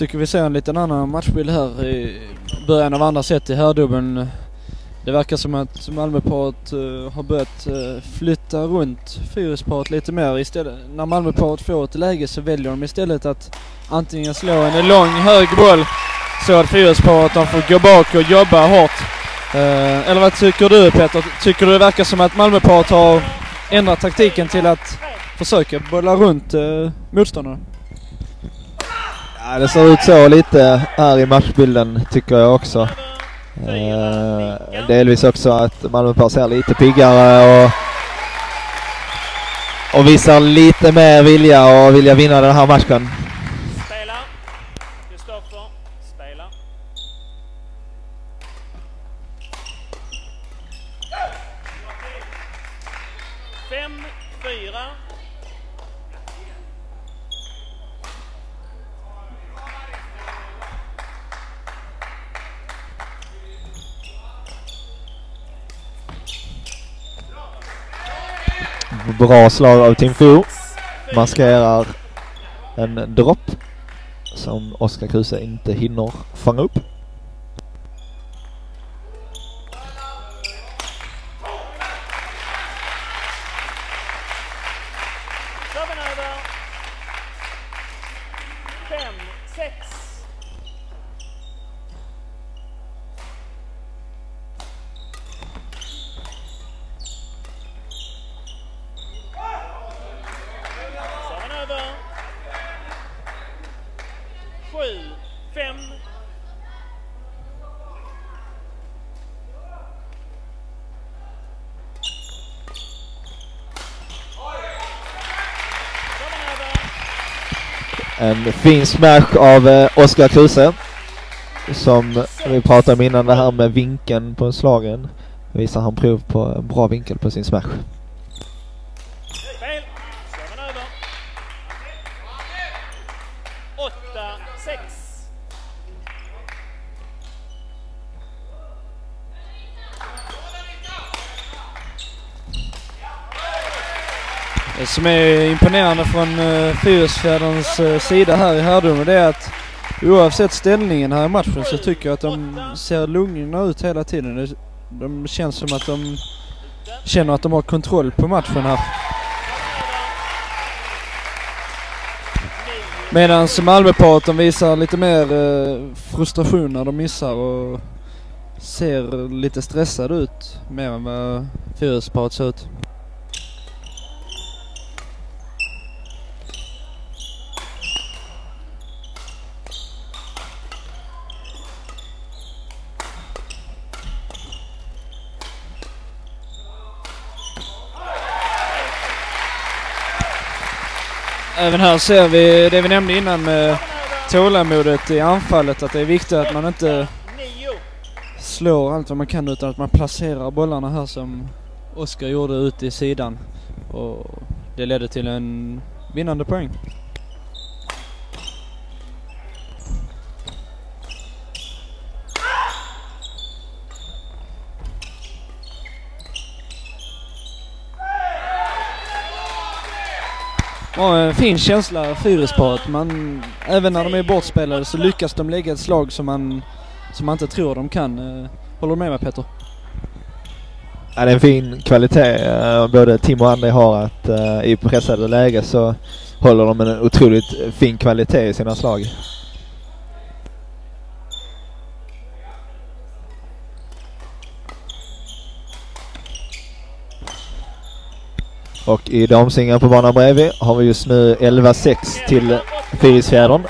Tycker vi ser en liten annan matchbild här i början av andra set i herrdubbeln. Det verkar som att Malmöparet uh, har börjat uh, flytta runt Fyrisparet lite mer. Istället, när Malmöparet får ett läge så väljer de istället att antingen slå en lång hög boll så att Fyrisparet de får gå bak och jobba hårt. Uh, eller vad tycker du Peter? Tycker du det verkar som att Malmöparet har ändrat taktiken till att försöka bolla runt uh, motståndarna? Ja, det ser ut så lite här i matchbilden tycker jag också. Eh, delvis också att Malmö ser lite piggare och, och visar lite mer vilja och vilja vinna den här matchen. Bra slag av Tim Fu. Maskerar en dropp som Oskar Kruse inte hinner fånga upp. Serven över. Fem, sex. Serven över. Sju, fem. Serven över. En fin smash av eh, Oskar Kruse. Som vi pratade om innan det här med vinkeln på slagen. Visar han prov på en bra vinkel på sin smash. Fel. Serven över. Åtta, sex. Det Eh, som är imponerande från eh, uh, Fyrisfjäderns uh, eh, sida här i herrdomen det är att oavsett ställningen här i matchen så tycker jag att de ser lugna ut hela tiden. Det, de känns som att de känner att de har kontroll på matchen här. Medan Malmöparet de visar lite mer uh, frustration när de missar och ser lite stressade ut mer än vad Fyrisparet ser ut. Även här ser vi det vi nämnde innan med tålamodet i anfallet. Att det är viktigt att man inte slår allt vad man kan utan att man placerar bollarna här som Oskar gjorde ute i sidan. Och det ledde till en vinnande poäng. Var en fin känsla, Fyrisparet. Man, även när de är bortspelade så lyckas de lägga ett slag som man, som man inte tror de kan. Eh, håller du med mig Peter? Ja, det är en fin kvalitet eh, både Tim och Andy har att eh, i pressade läge så håller de en otroligt fin kvalitet i sina slag. Och i damsingeln på banan bredvid har vi just nu 11-6 till Fyrisfjädern.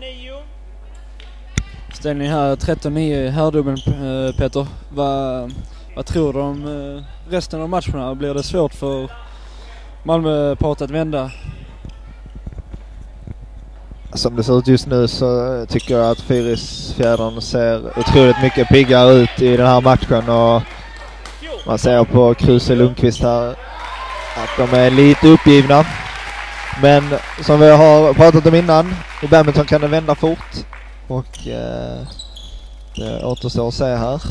13-9. Ställningen här 13-9 i herrdubbeln, eh, Peter. Vad, vad tror du om eh, resten av matcherna? Blir det svårt för Malmöparet att vända? Som det ser ut just nu så tycker jag att Fyrisfjädern ser otroligt mycket piggare ut i den här matchen och man ser på Kruse Lundqvist här att de är lite uppgivna. Men som vi har pratat om innan, i badminton kan det vända fort och eh, det återstår att se här.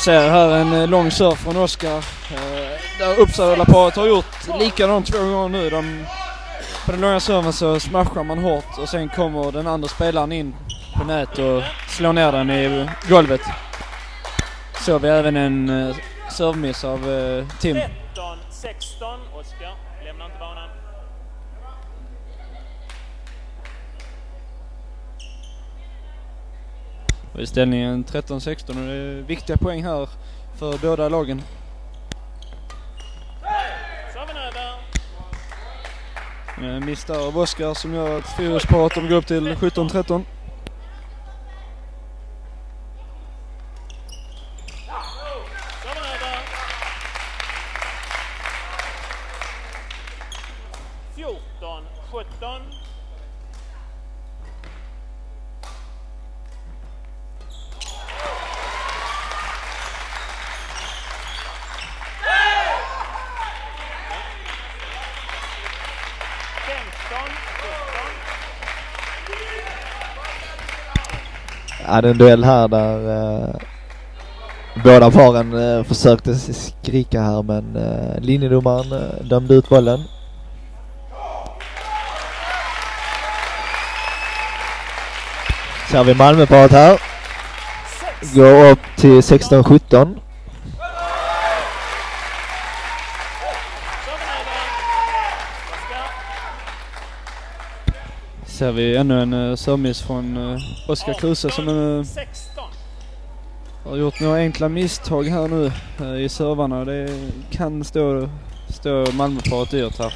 Ser här en eh, lång surf från Oskar. Eh, där Uppsala-paret har gjort likadant två gånger nu. De, på den långa serven så smashar man hårt och sen kommer den andra spelaren in på nät och slår ner den i golvet. Så vi även en eh, servemiss av Tim. 13, 16. Oskar lämnar inte banan. Och I ställningen 13-16 och det är viktiga poäng här för båda lagen. Eh, en miss där av Oskar som gör att Fyrisparet de går upp till 17-13. Hade en duell här där eh, båda paren eh, försökte skrika här men eh, linjedomaren eh, dömde ut bollen. Ser vi Malmöparet här. Går upp till 16-17. Serven över. Oskar. Ser vi ännu en eh, uh, servemiss från eh, uh, Oskar Kruse som uh, har gjort några enkla misstag här nu uh, i servarna. Det kan stå, stå Malmöparet dyrt här.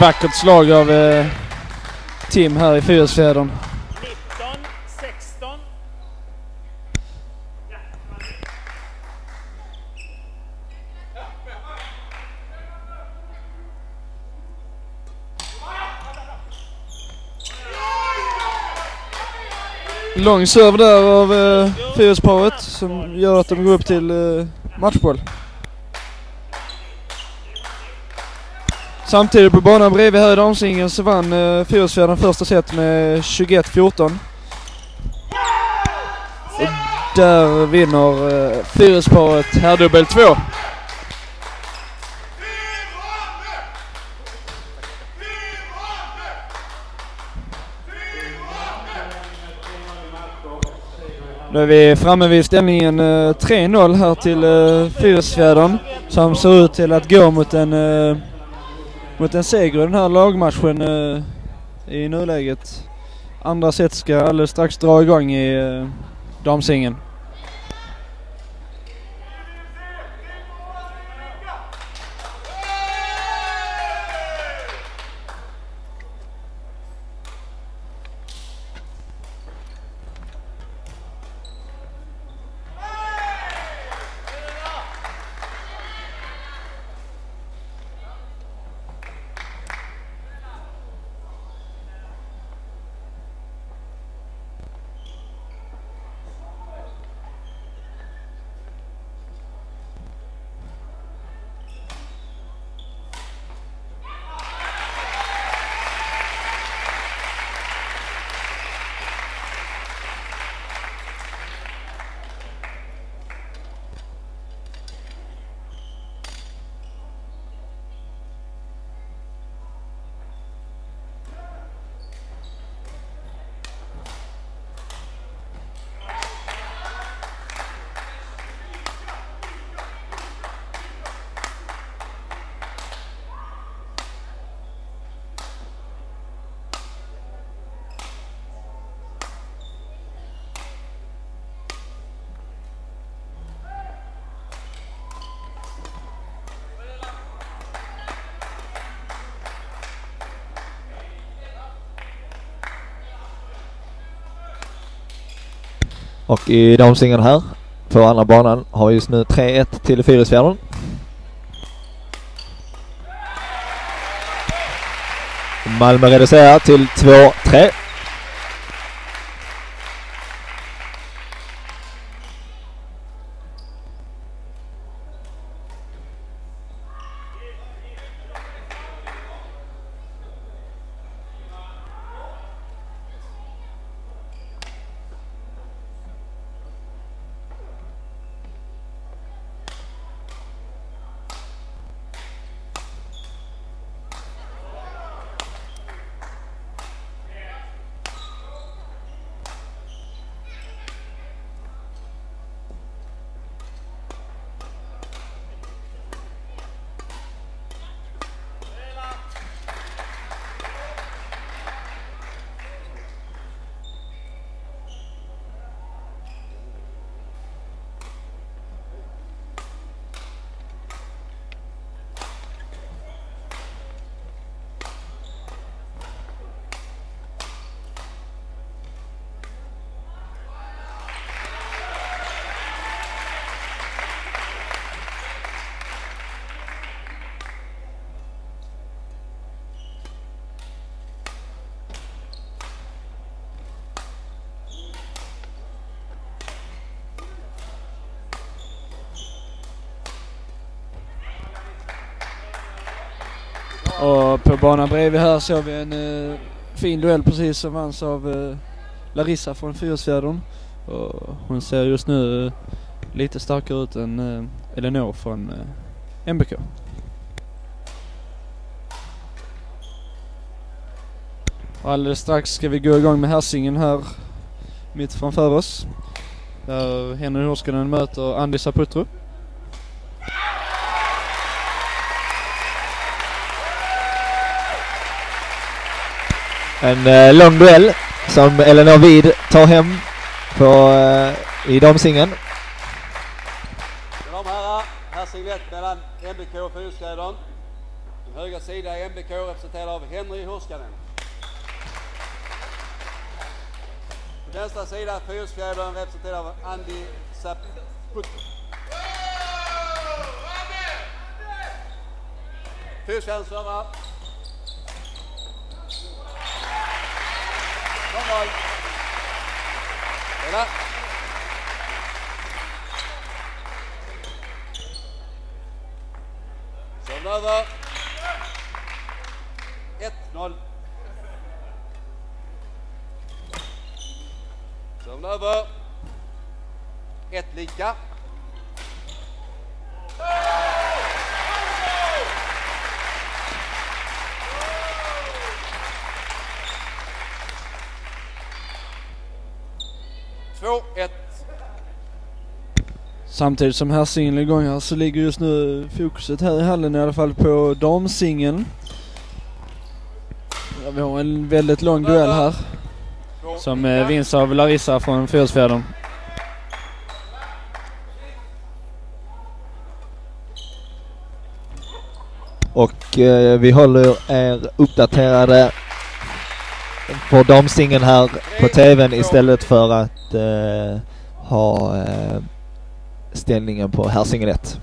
Vackert slag av eh, Tim här i Fyrisfjädern. Lång serve där av eh, Fyrisparet som gör att de går upp till eh, matchboll. Samtidigt på banan bredvid här i damsingen så vann eh, Fyrisfjädern första set med 21-14. Och där vinner eh, Fyrisparet herrdubbel 2. Nu är vi framme vid ställningen 3-0 eh, här till eh, Fyrisfjädern som ser ut till att gå mot en, eh, mot en seger i den här lagmatchen eh, i nuläget. Andra set ska alldeles strax dra igång i eh, damsingen. Och i damsingeln här på andra banan har just nu 3-1 till Fyrisfjärden. Malmö reducerar till 2-3. Banan bredvid här såg vi en eh, fin duell precis som vanns av eh, Larissa från Fyrisfjädern. Och hon ser just nu eh, lite starkare ut än eh, Eleanor från eh, MBK. Och alldeles strax ska vi gå igång med Hersingen här mitt framför oss. Där Henry Horskanen möter Andy Saputro. En eh, lång duell som Elinor Vid tar hem på, eh, i damsingen. Mina damer och herrar, här signett mellan MBK och Fyrisfjädern. Den högra sidan är MBK representerad av Henry Hurskanen. På vänstra sida Fyrsfjädern representerad av Andy Saputto. Fyrsfjäderns servar Nollmål. Spela. Serven över. 1-0. Serven över. Ett lika. Två, ett. Samtidigt som herrsingeln är igång här så ligger just nu fokuset här i hallen i alla fall på damsingeln. Ja, vi har en väldigt lång duell här som eh, vinns av Larissa från Fyrsfjädern. Och eh, vi håller er uppdaterade på damsingeln här på TVn istället för att eh, ha eh, ställningen på herrsingel 1.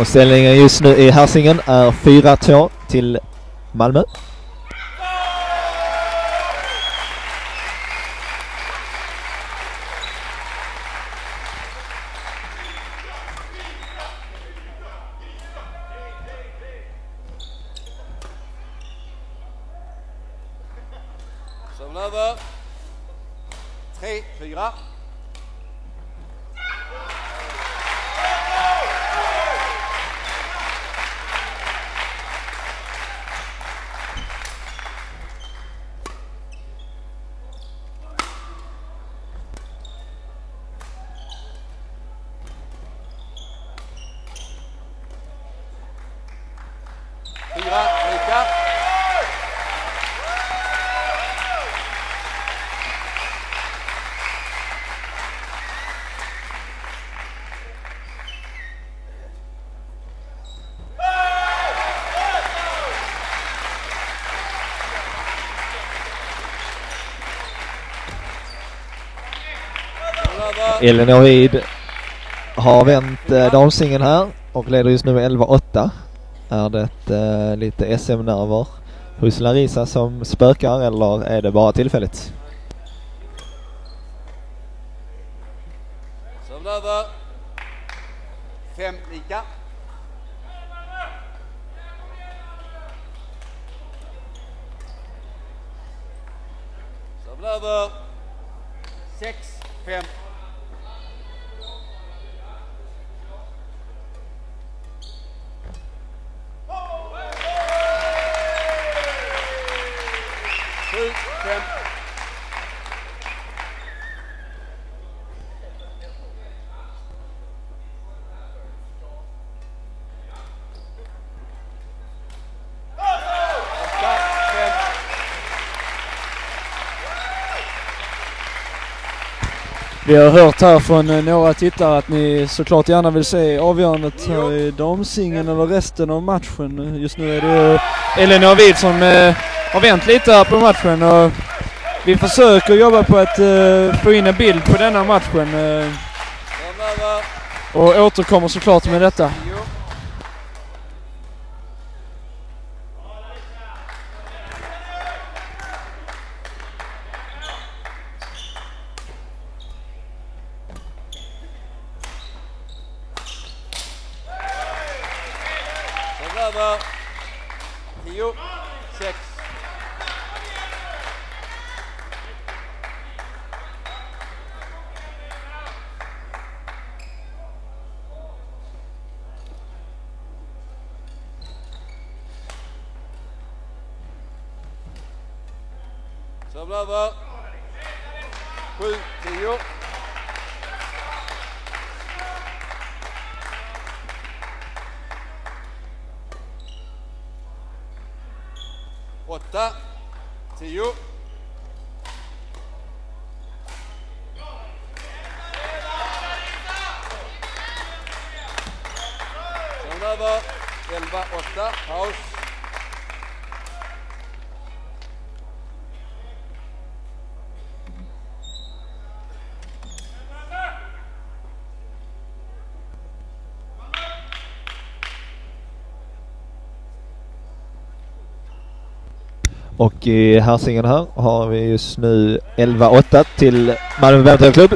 Och ställningen just nu i Hersingen är 4-2 till Malmö. Serven över. Tre, fyra. Fyra, lika. Serven över. Elinor Vid har vänt eh, damsingeln här och leder just nu med 11-8. Är det eh, lite SM-nerver hos Larisa som spökar eller är det bara tillfälligt? Över. Fem lika. Serven över. Sex, fem. Sju, Vi har hört här från eh, några tittare att ni såklart gärna vill se avgörandet här i damsingeln eller resten av matchen. Just nu är det Elinor Wid som eh, har vänt lite här på matchen och vi försöker jobba på att eh, få in en bild på denna matchen över. och återkommer såklart med detta. Och i Hersingen här har vi just nu 11-8 till Malmö Badmintonklubb.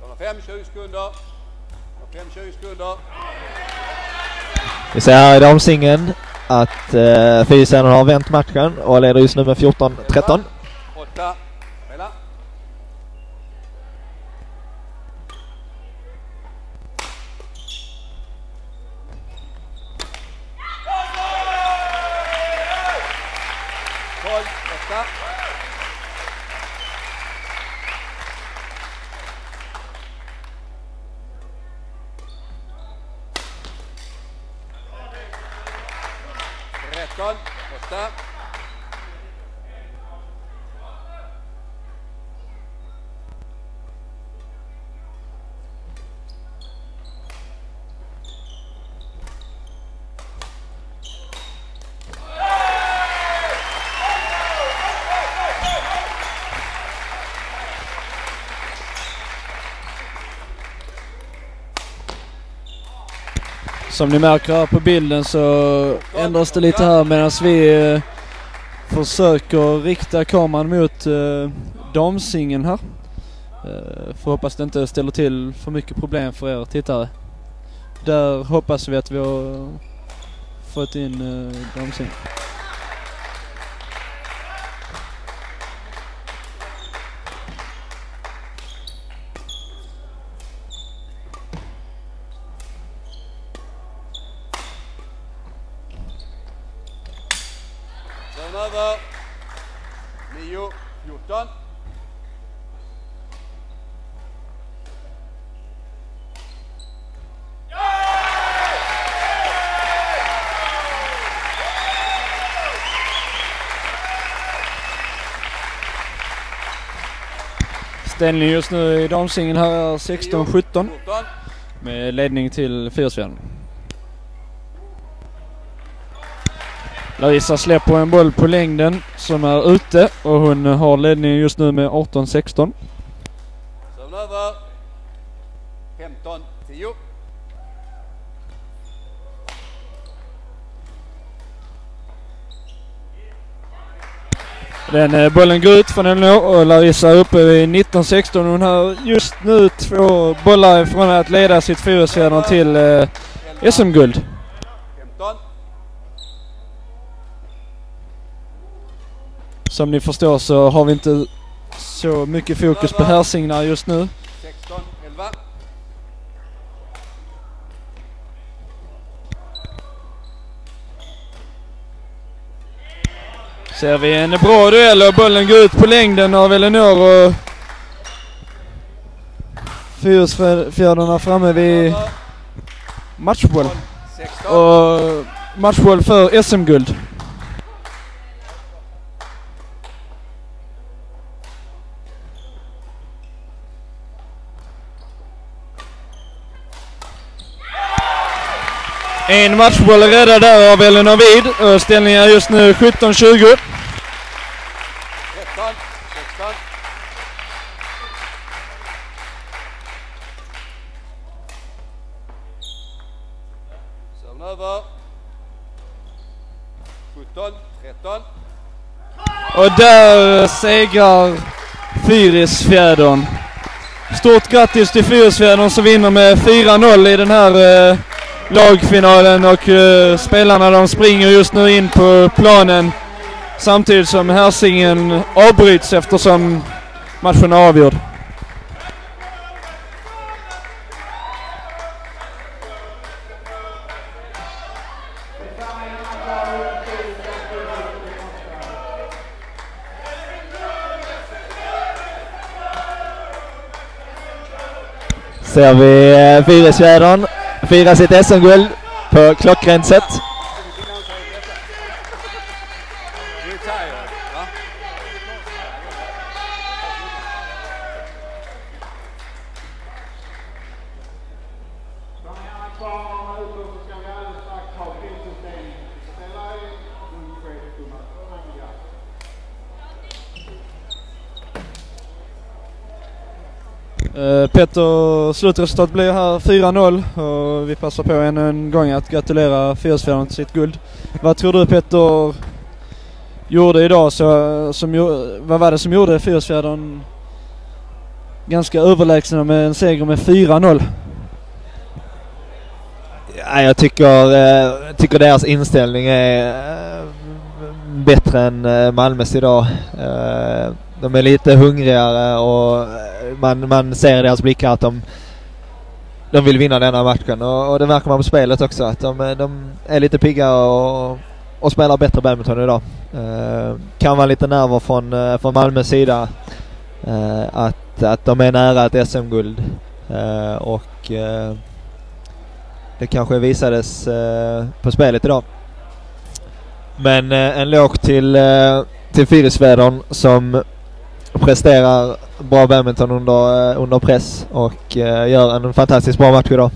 De har fem, 20 sekunder. De har fem, 20 sekunder. Vi ser här i damsingen att eh, Fyrstjärnorna har vänt matchen och leder just nu med 14-13. Åtta, spela. Tolv, åtta. Tretton, åtta. Som ni märker här på bilden så ändras det lite här medan vi eh, försöker rikta kameran mot eh, damsingen här. Eh, får hoppas det inte ställer till för mycket problem för er tittare. Där hoppas vi att vi har fått in eh, damsingen. Sen över. Nio, fjorton. Ställningen just nu i damsingen här är 16-17 med ledning till Fyrsveden. Larissa släpper en boll på längden som är ute och hon har ledningen just nu med 18-16. Sen över. Femton, tio. Den eh, bollen går ut från Elinor och Larissa är uppe vid 19-16. Hon har just nu två bollar ifrån att leda sitt Fyrisveden till eh, SM-guld. Som ni förstår så har vi inte så mycket fokus på herrsignar just nu. Ser vi en bra duell och bollen går ut på längden av Elinor och Fyrsfjärdarna framme vid matchboll. Och matchboll för SM-guld. En matchboll är räddad där av Elinor Vid ställningen är just nu 17-20. Tretton. Sexton. Sen över. Sjutton, tretton. Och där segrar Fyrisfjädern. Stort grattis till Fyrisfjädern som vinner med 4-0 i den här eh, lagfinalen och eh, spelarna de springer just nu in på planen samtidigt som Hersingen avbryts eftersom matchen är avgjord. ser vi eh, Fyrisfjädern fira sitt SM-guld på klockrent sätt. Retire, va? De är gärna kvar några minuter så ska vi alldeles strax ha prisutdelning. Ställa er, munchef Thomas Angar. Eh, Eh, Petter, slutresultat blir här 4-0 och vi passar på ännu en gång att gratulera Fyrisfjädern till sitt guld. Vad tror du Petter gjorde idag så, som, vad var det som gjorde Fyrisfjädern ganska överlägsna med en seger med 4-0? Ja, jag tycker, eh, tycker deras inställning är eh, bättre än eh, Malmös idag. Eh, de är lite hungrigare och eh, man, man ser i deras blickar att de, de vill vinna denna matchen och, och det märker man på spelet också att de, eh, de är lite pigga och, och spelar bättre badminton idag. Eh, kan vara lite nerver från, eh, från Malmös sida eh, att, att de är nära ett SM-guld eh, och eh, det kanske visades eh, på spelet idag. Men eh, en låg till, eh, till Fyrisvädern som presterar bra badminton under, eh, under press och eh, gör en fantastiskt bra match idag.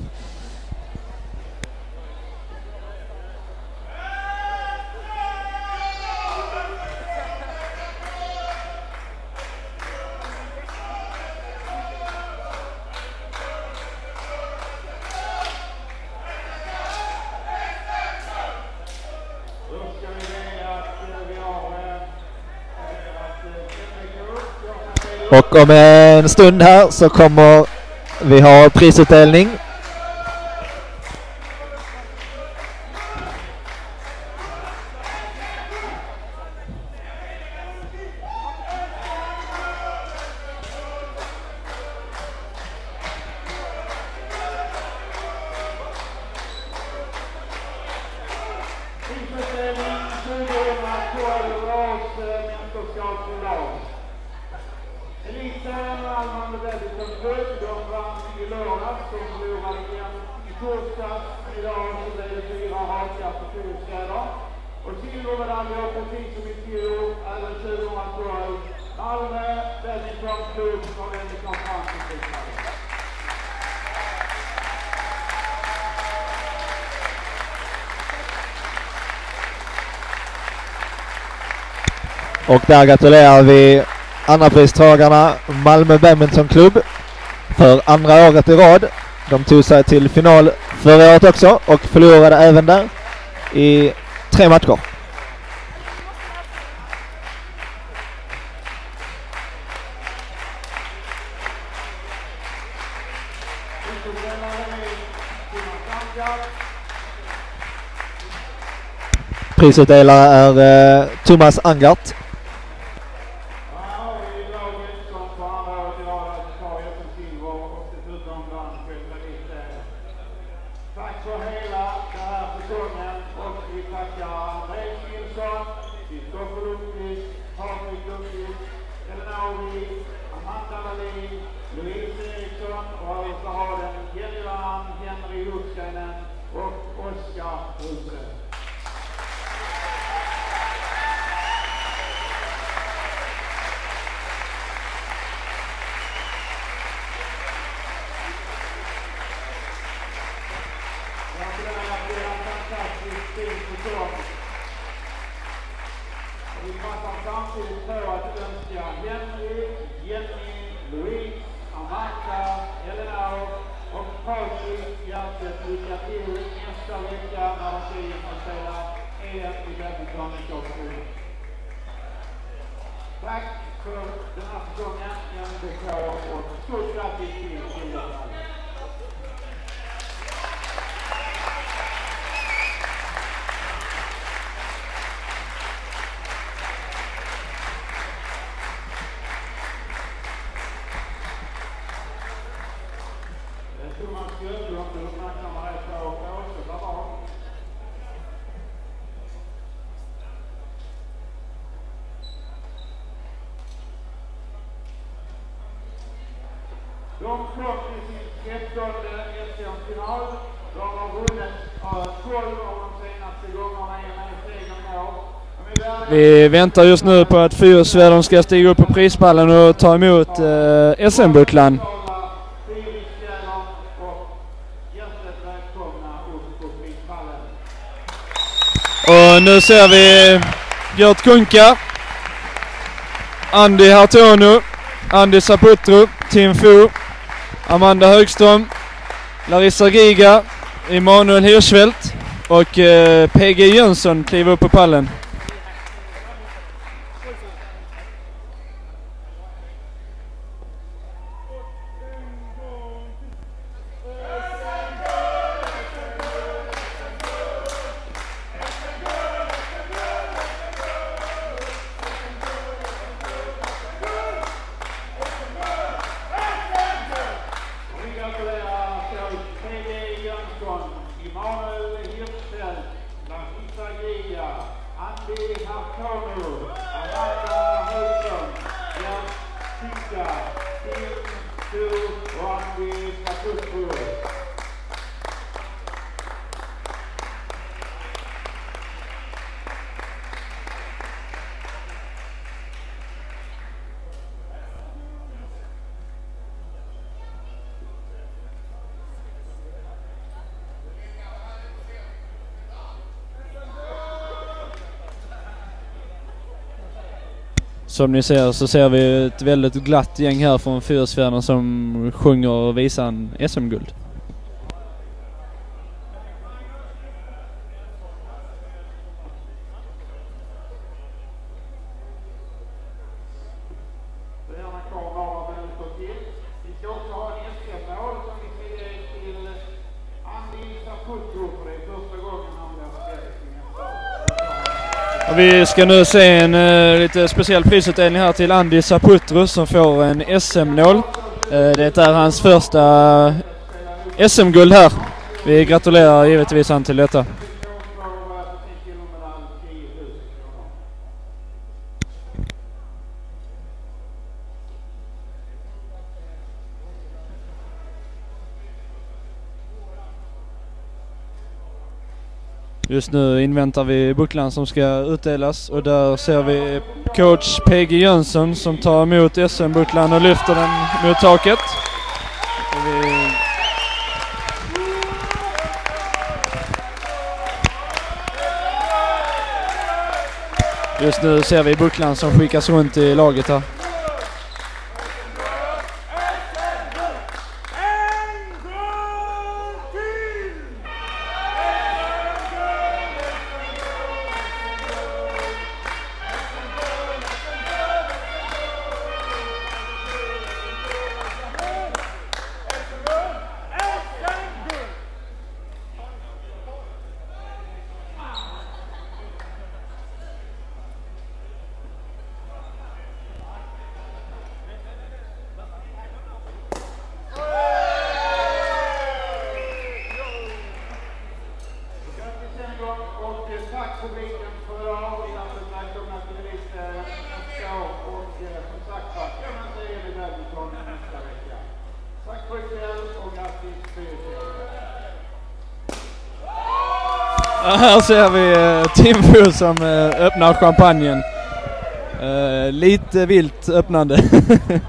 Och om en stund här så kommer vi ha prisutdelning. Och där gratulerar vi andrapristagarna Malmö Badminton Club för andra året i rad. De tog sig till final förra året också och förlorade även där i tre matcher. Prisutdelare är eh, Thomas Angart. De kom i sin trettonde SM-final. De har vunnit 12 av de senaste gångerna i och med segern i Vi väntar just nu på att Fyrosvärden ska stiga upp på prispallen och ta emot eh, SM-bucklan. och nu ser vi Gert Kunka, Andy Hartonu, Andy Saputro, Tim Fu, Amanda Högström, Larissa Giga, Emanuel Hirschfeldt och eh, PG Jönsson kliver upp på pallen. Som ni ser så ser vi ett väldigt glatt gäng här från Fyrisfjärden som sjunger visan SM-guld. Vi ska nu se en uh, lite speciell prisutdelning här till Andy Saputro som får en SM-nål. Uh, eh, det är hans första SM-guld här. Vi gratulerar givetvis han till detta. Just nu inväntar vi bucklan som ska utdelas och där ser vi coach PG Jönsson som tar emot SM-bucklan och lyfter den mot taket. Vi... Just nu ser vi bucklan som skickas runt i laget här. Ser vi eh, Tim som eh, öppnar champagnen. Eh, lite vilt öppnande.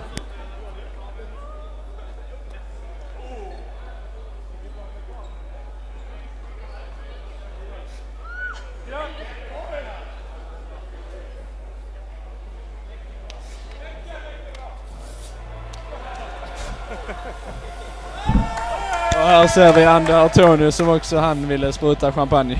Och här ser vi Ander Artoni som också han ville spruta champagne.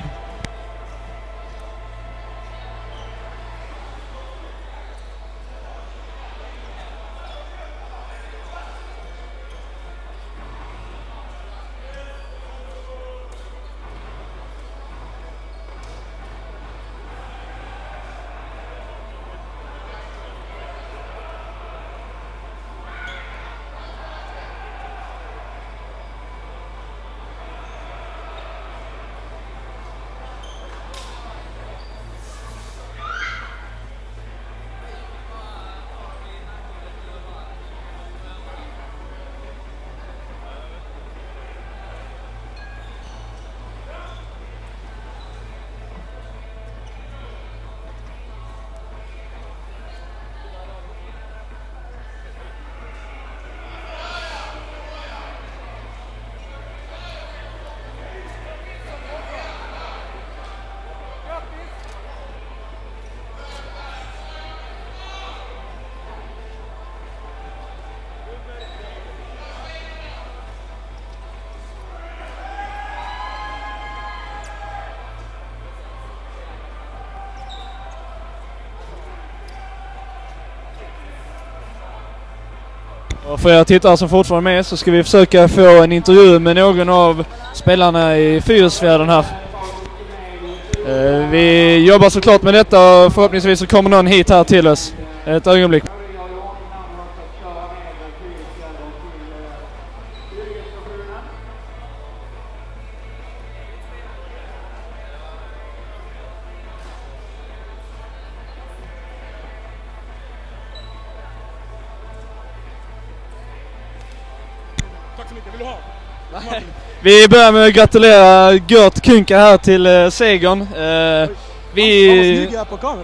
Och för er tittare som fortfarande är med så ska vi försöka få en intervju med någon av spelarna i Fyrisfjärden här. Eh, vi jobbar såklart med detta och förhoppningsvis så kommer någon hit här till oss. Ett ögonblick. Vi börjar med att gratulera Gert Kunka här till eh, segern. Eh, vi...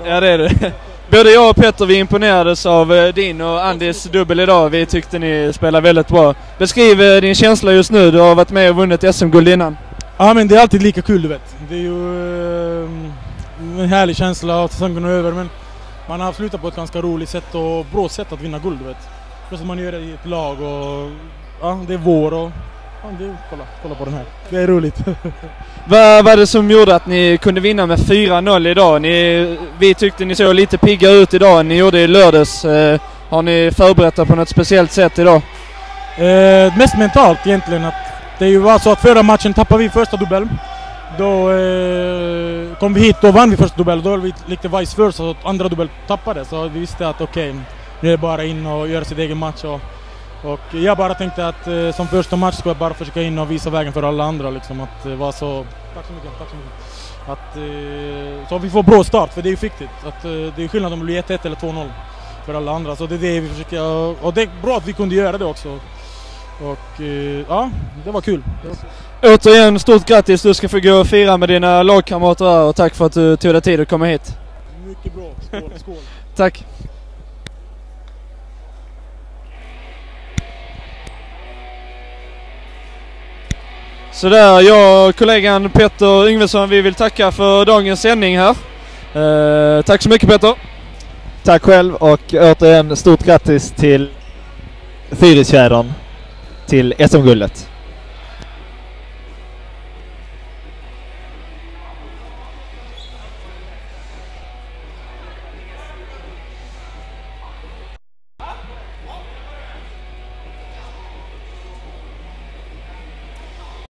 Ja det är det. Både jag och Petter vi imponerades av eh, din och Andis dubbel idag. Vi tyckte ni spelade väldigt bra. Beskriv eh, din känsla just nu. Du har varit med och vunnit SM-guld innan. Ja men det är alltid lika kul du vet. Det är ju eh, en härlig känsla att säsongen är över men man har slutat på ett ganska roligt sätt och bra sätt att vinna guld du vet. Plus att man gör det i ett lag och ja, det är vår och det är, kolla, kolla på den här. Det är roligt. Vad var det som gjorde att ni kunde vinna med 4-0 idag? Ni, vi tyckte ni såg lite pigga ut idag än ni gjorde i lördags. Eh, har ni förberett er på något speciellt sätt idag? Eh, mest mentalt egentligen att det ju var så att förra matchen tappade vi första dubbeln. Då eh, kom vi hit, då vann vi första dubbeln. Då var vi lite vice versa, så att andra dubbel tappade. Så vi visste att okej, nu är det bara in och göra sin egen match. Och, och jag bara tänkte att eh, som första match ska jag bara försöka in och visa vägen för alla andra. Liksom, att det var så... Tack så mycket. Tack så mycket. Att, eh, så vi får bra start, för det är viktigt. Att, eh, det är skillnad om det blir 1-1 eller 2-0 för alla andra. Så det är det vi försöker... Och det är bra att vi kunde göra det också. Och eh, ja, det var kul. Återigen stort grattis! Du ska få gå och fira med dina lagkamrater här och tack för att du tog dig tid att komma hit. Mycket bra. Skål, skål. Tack! Sådär, jag och kollegan Petter Yngvesson, vi vill tacka för dagens sändning här. Eh, tack så mycket Petter! Tack själv och återigen stort grattis till Fyrisfjädern till SM-guldet.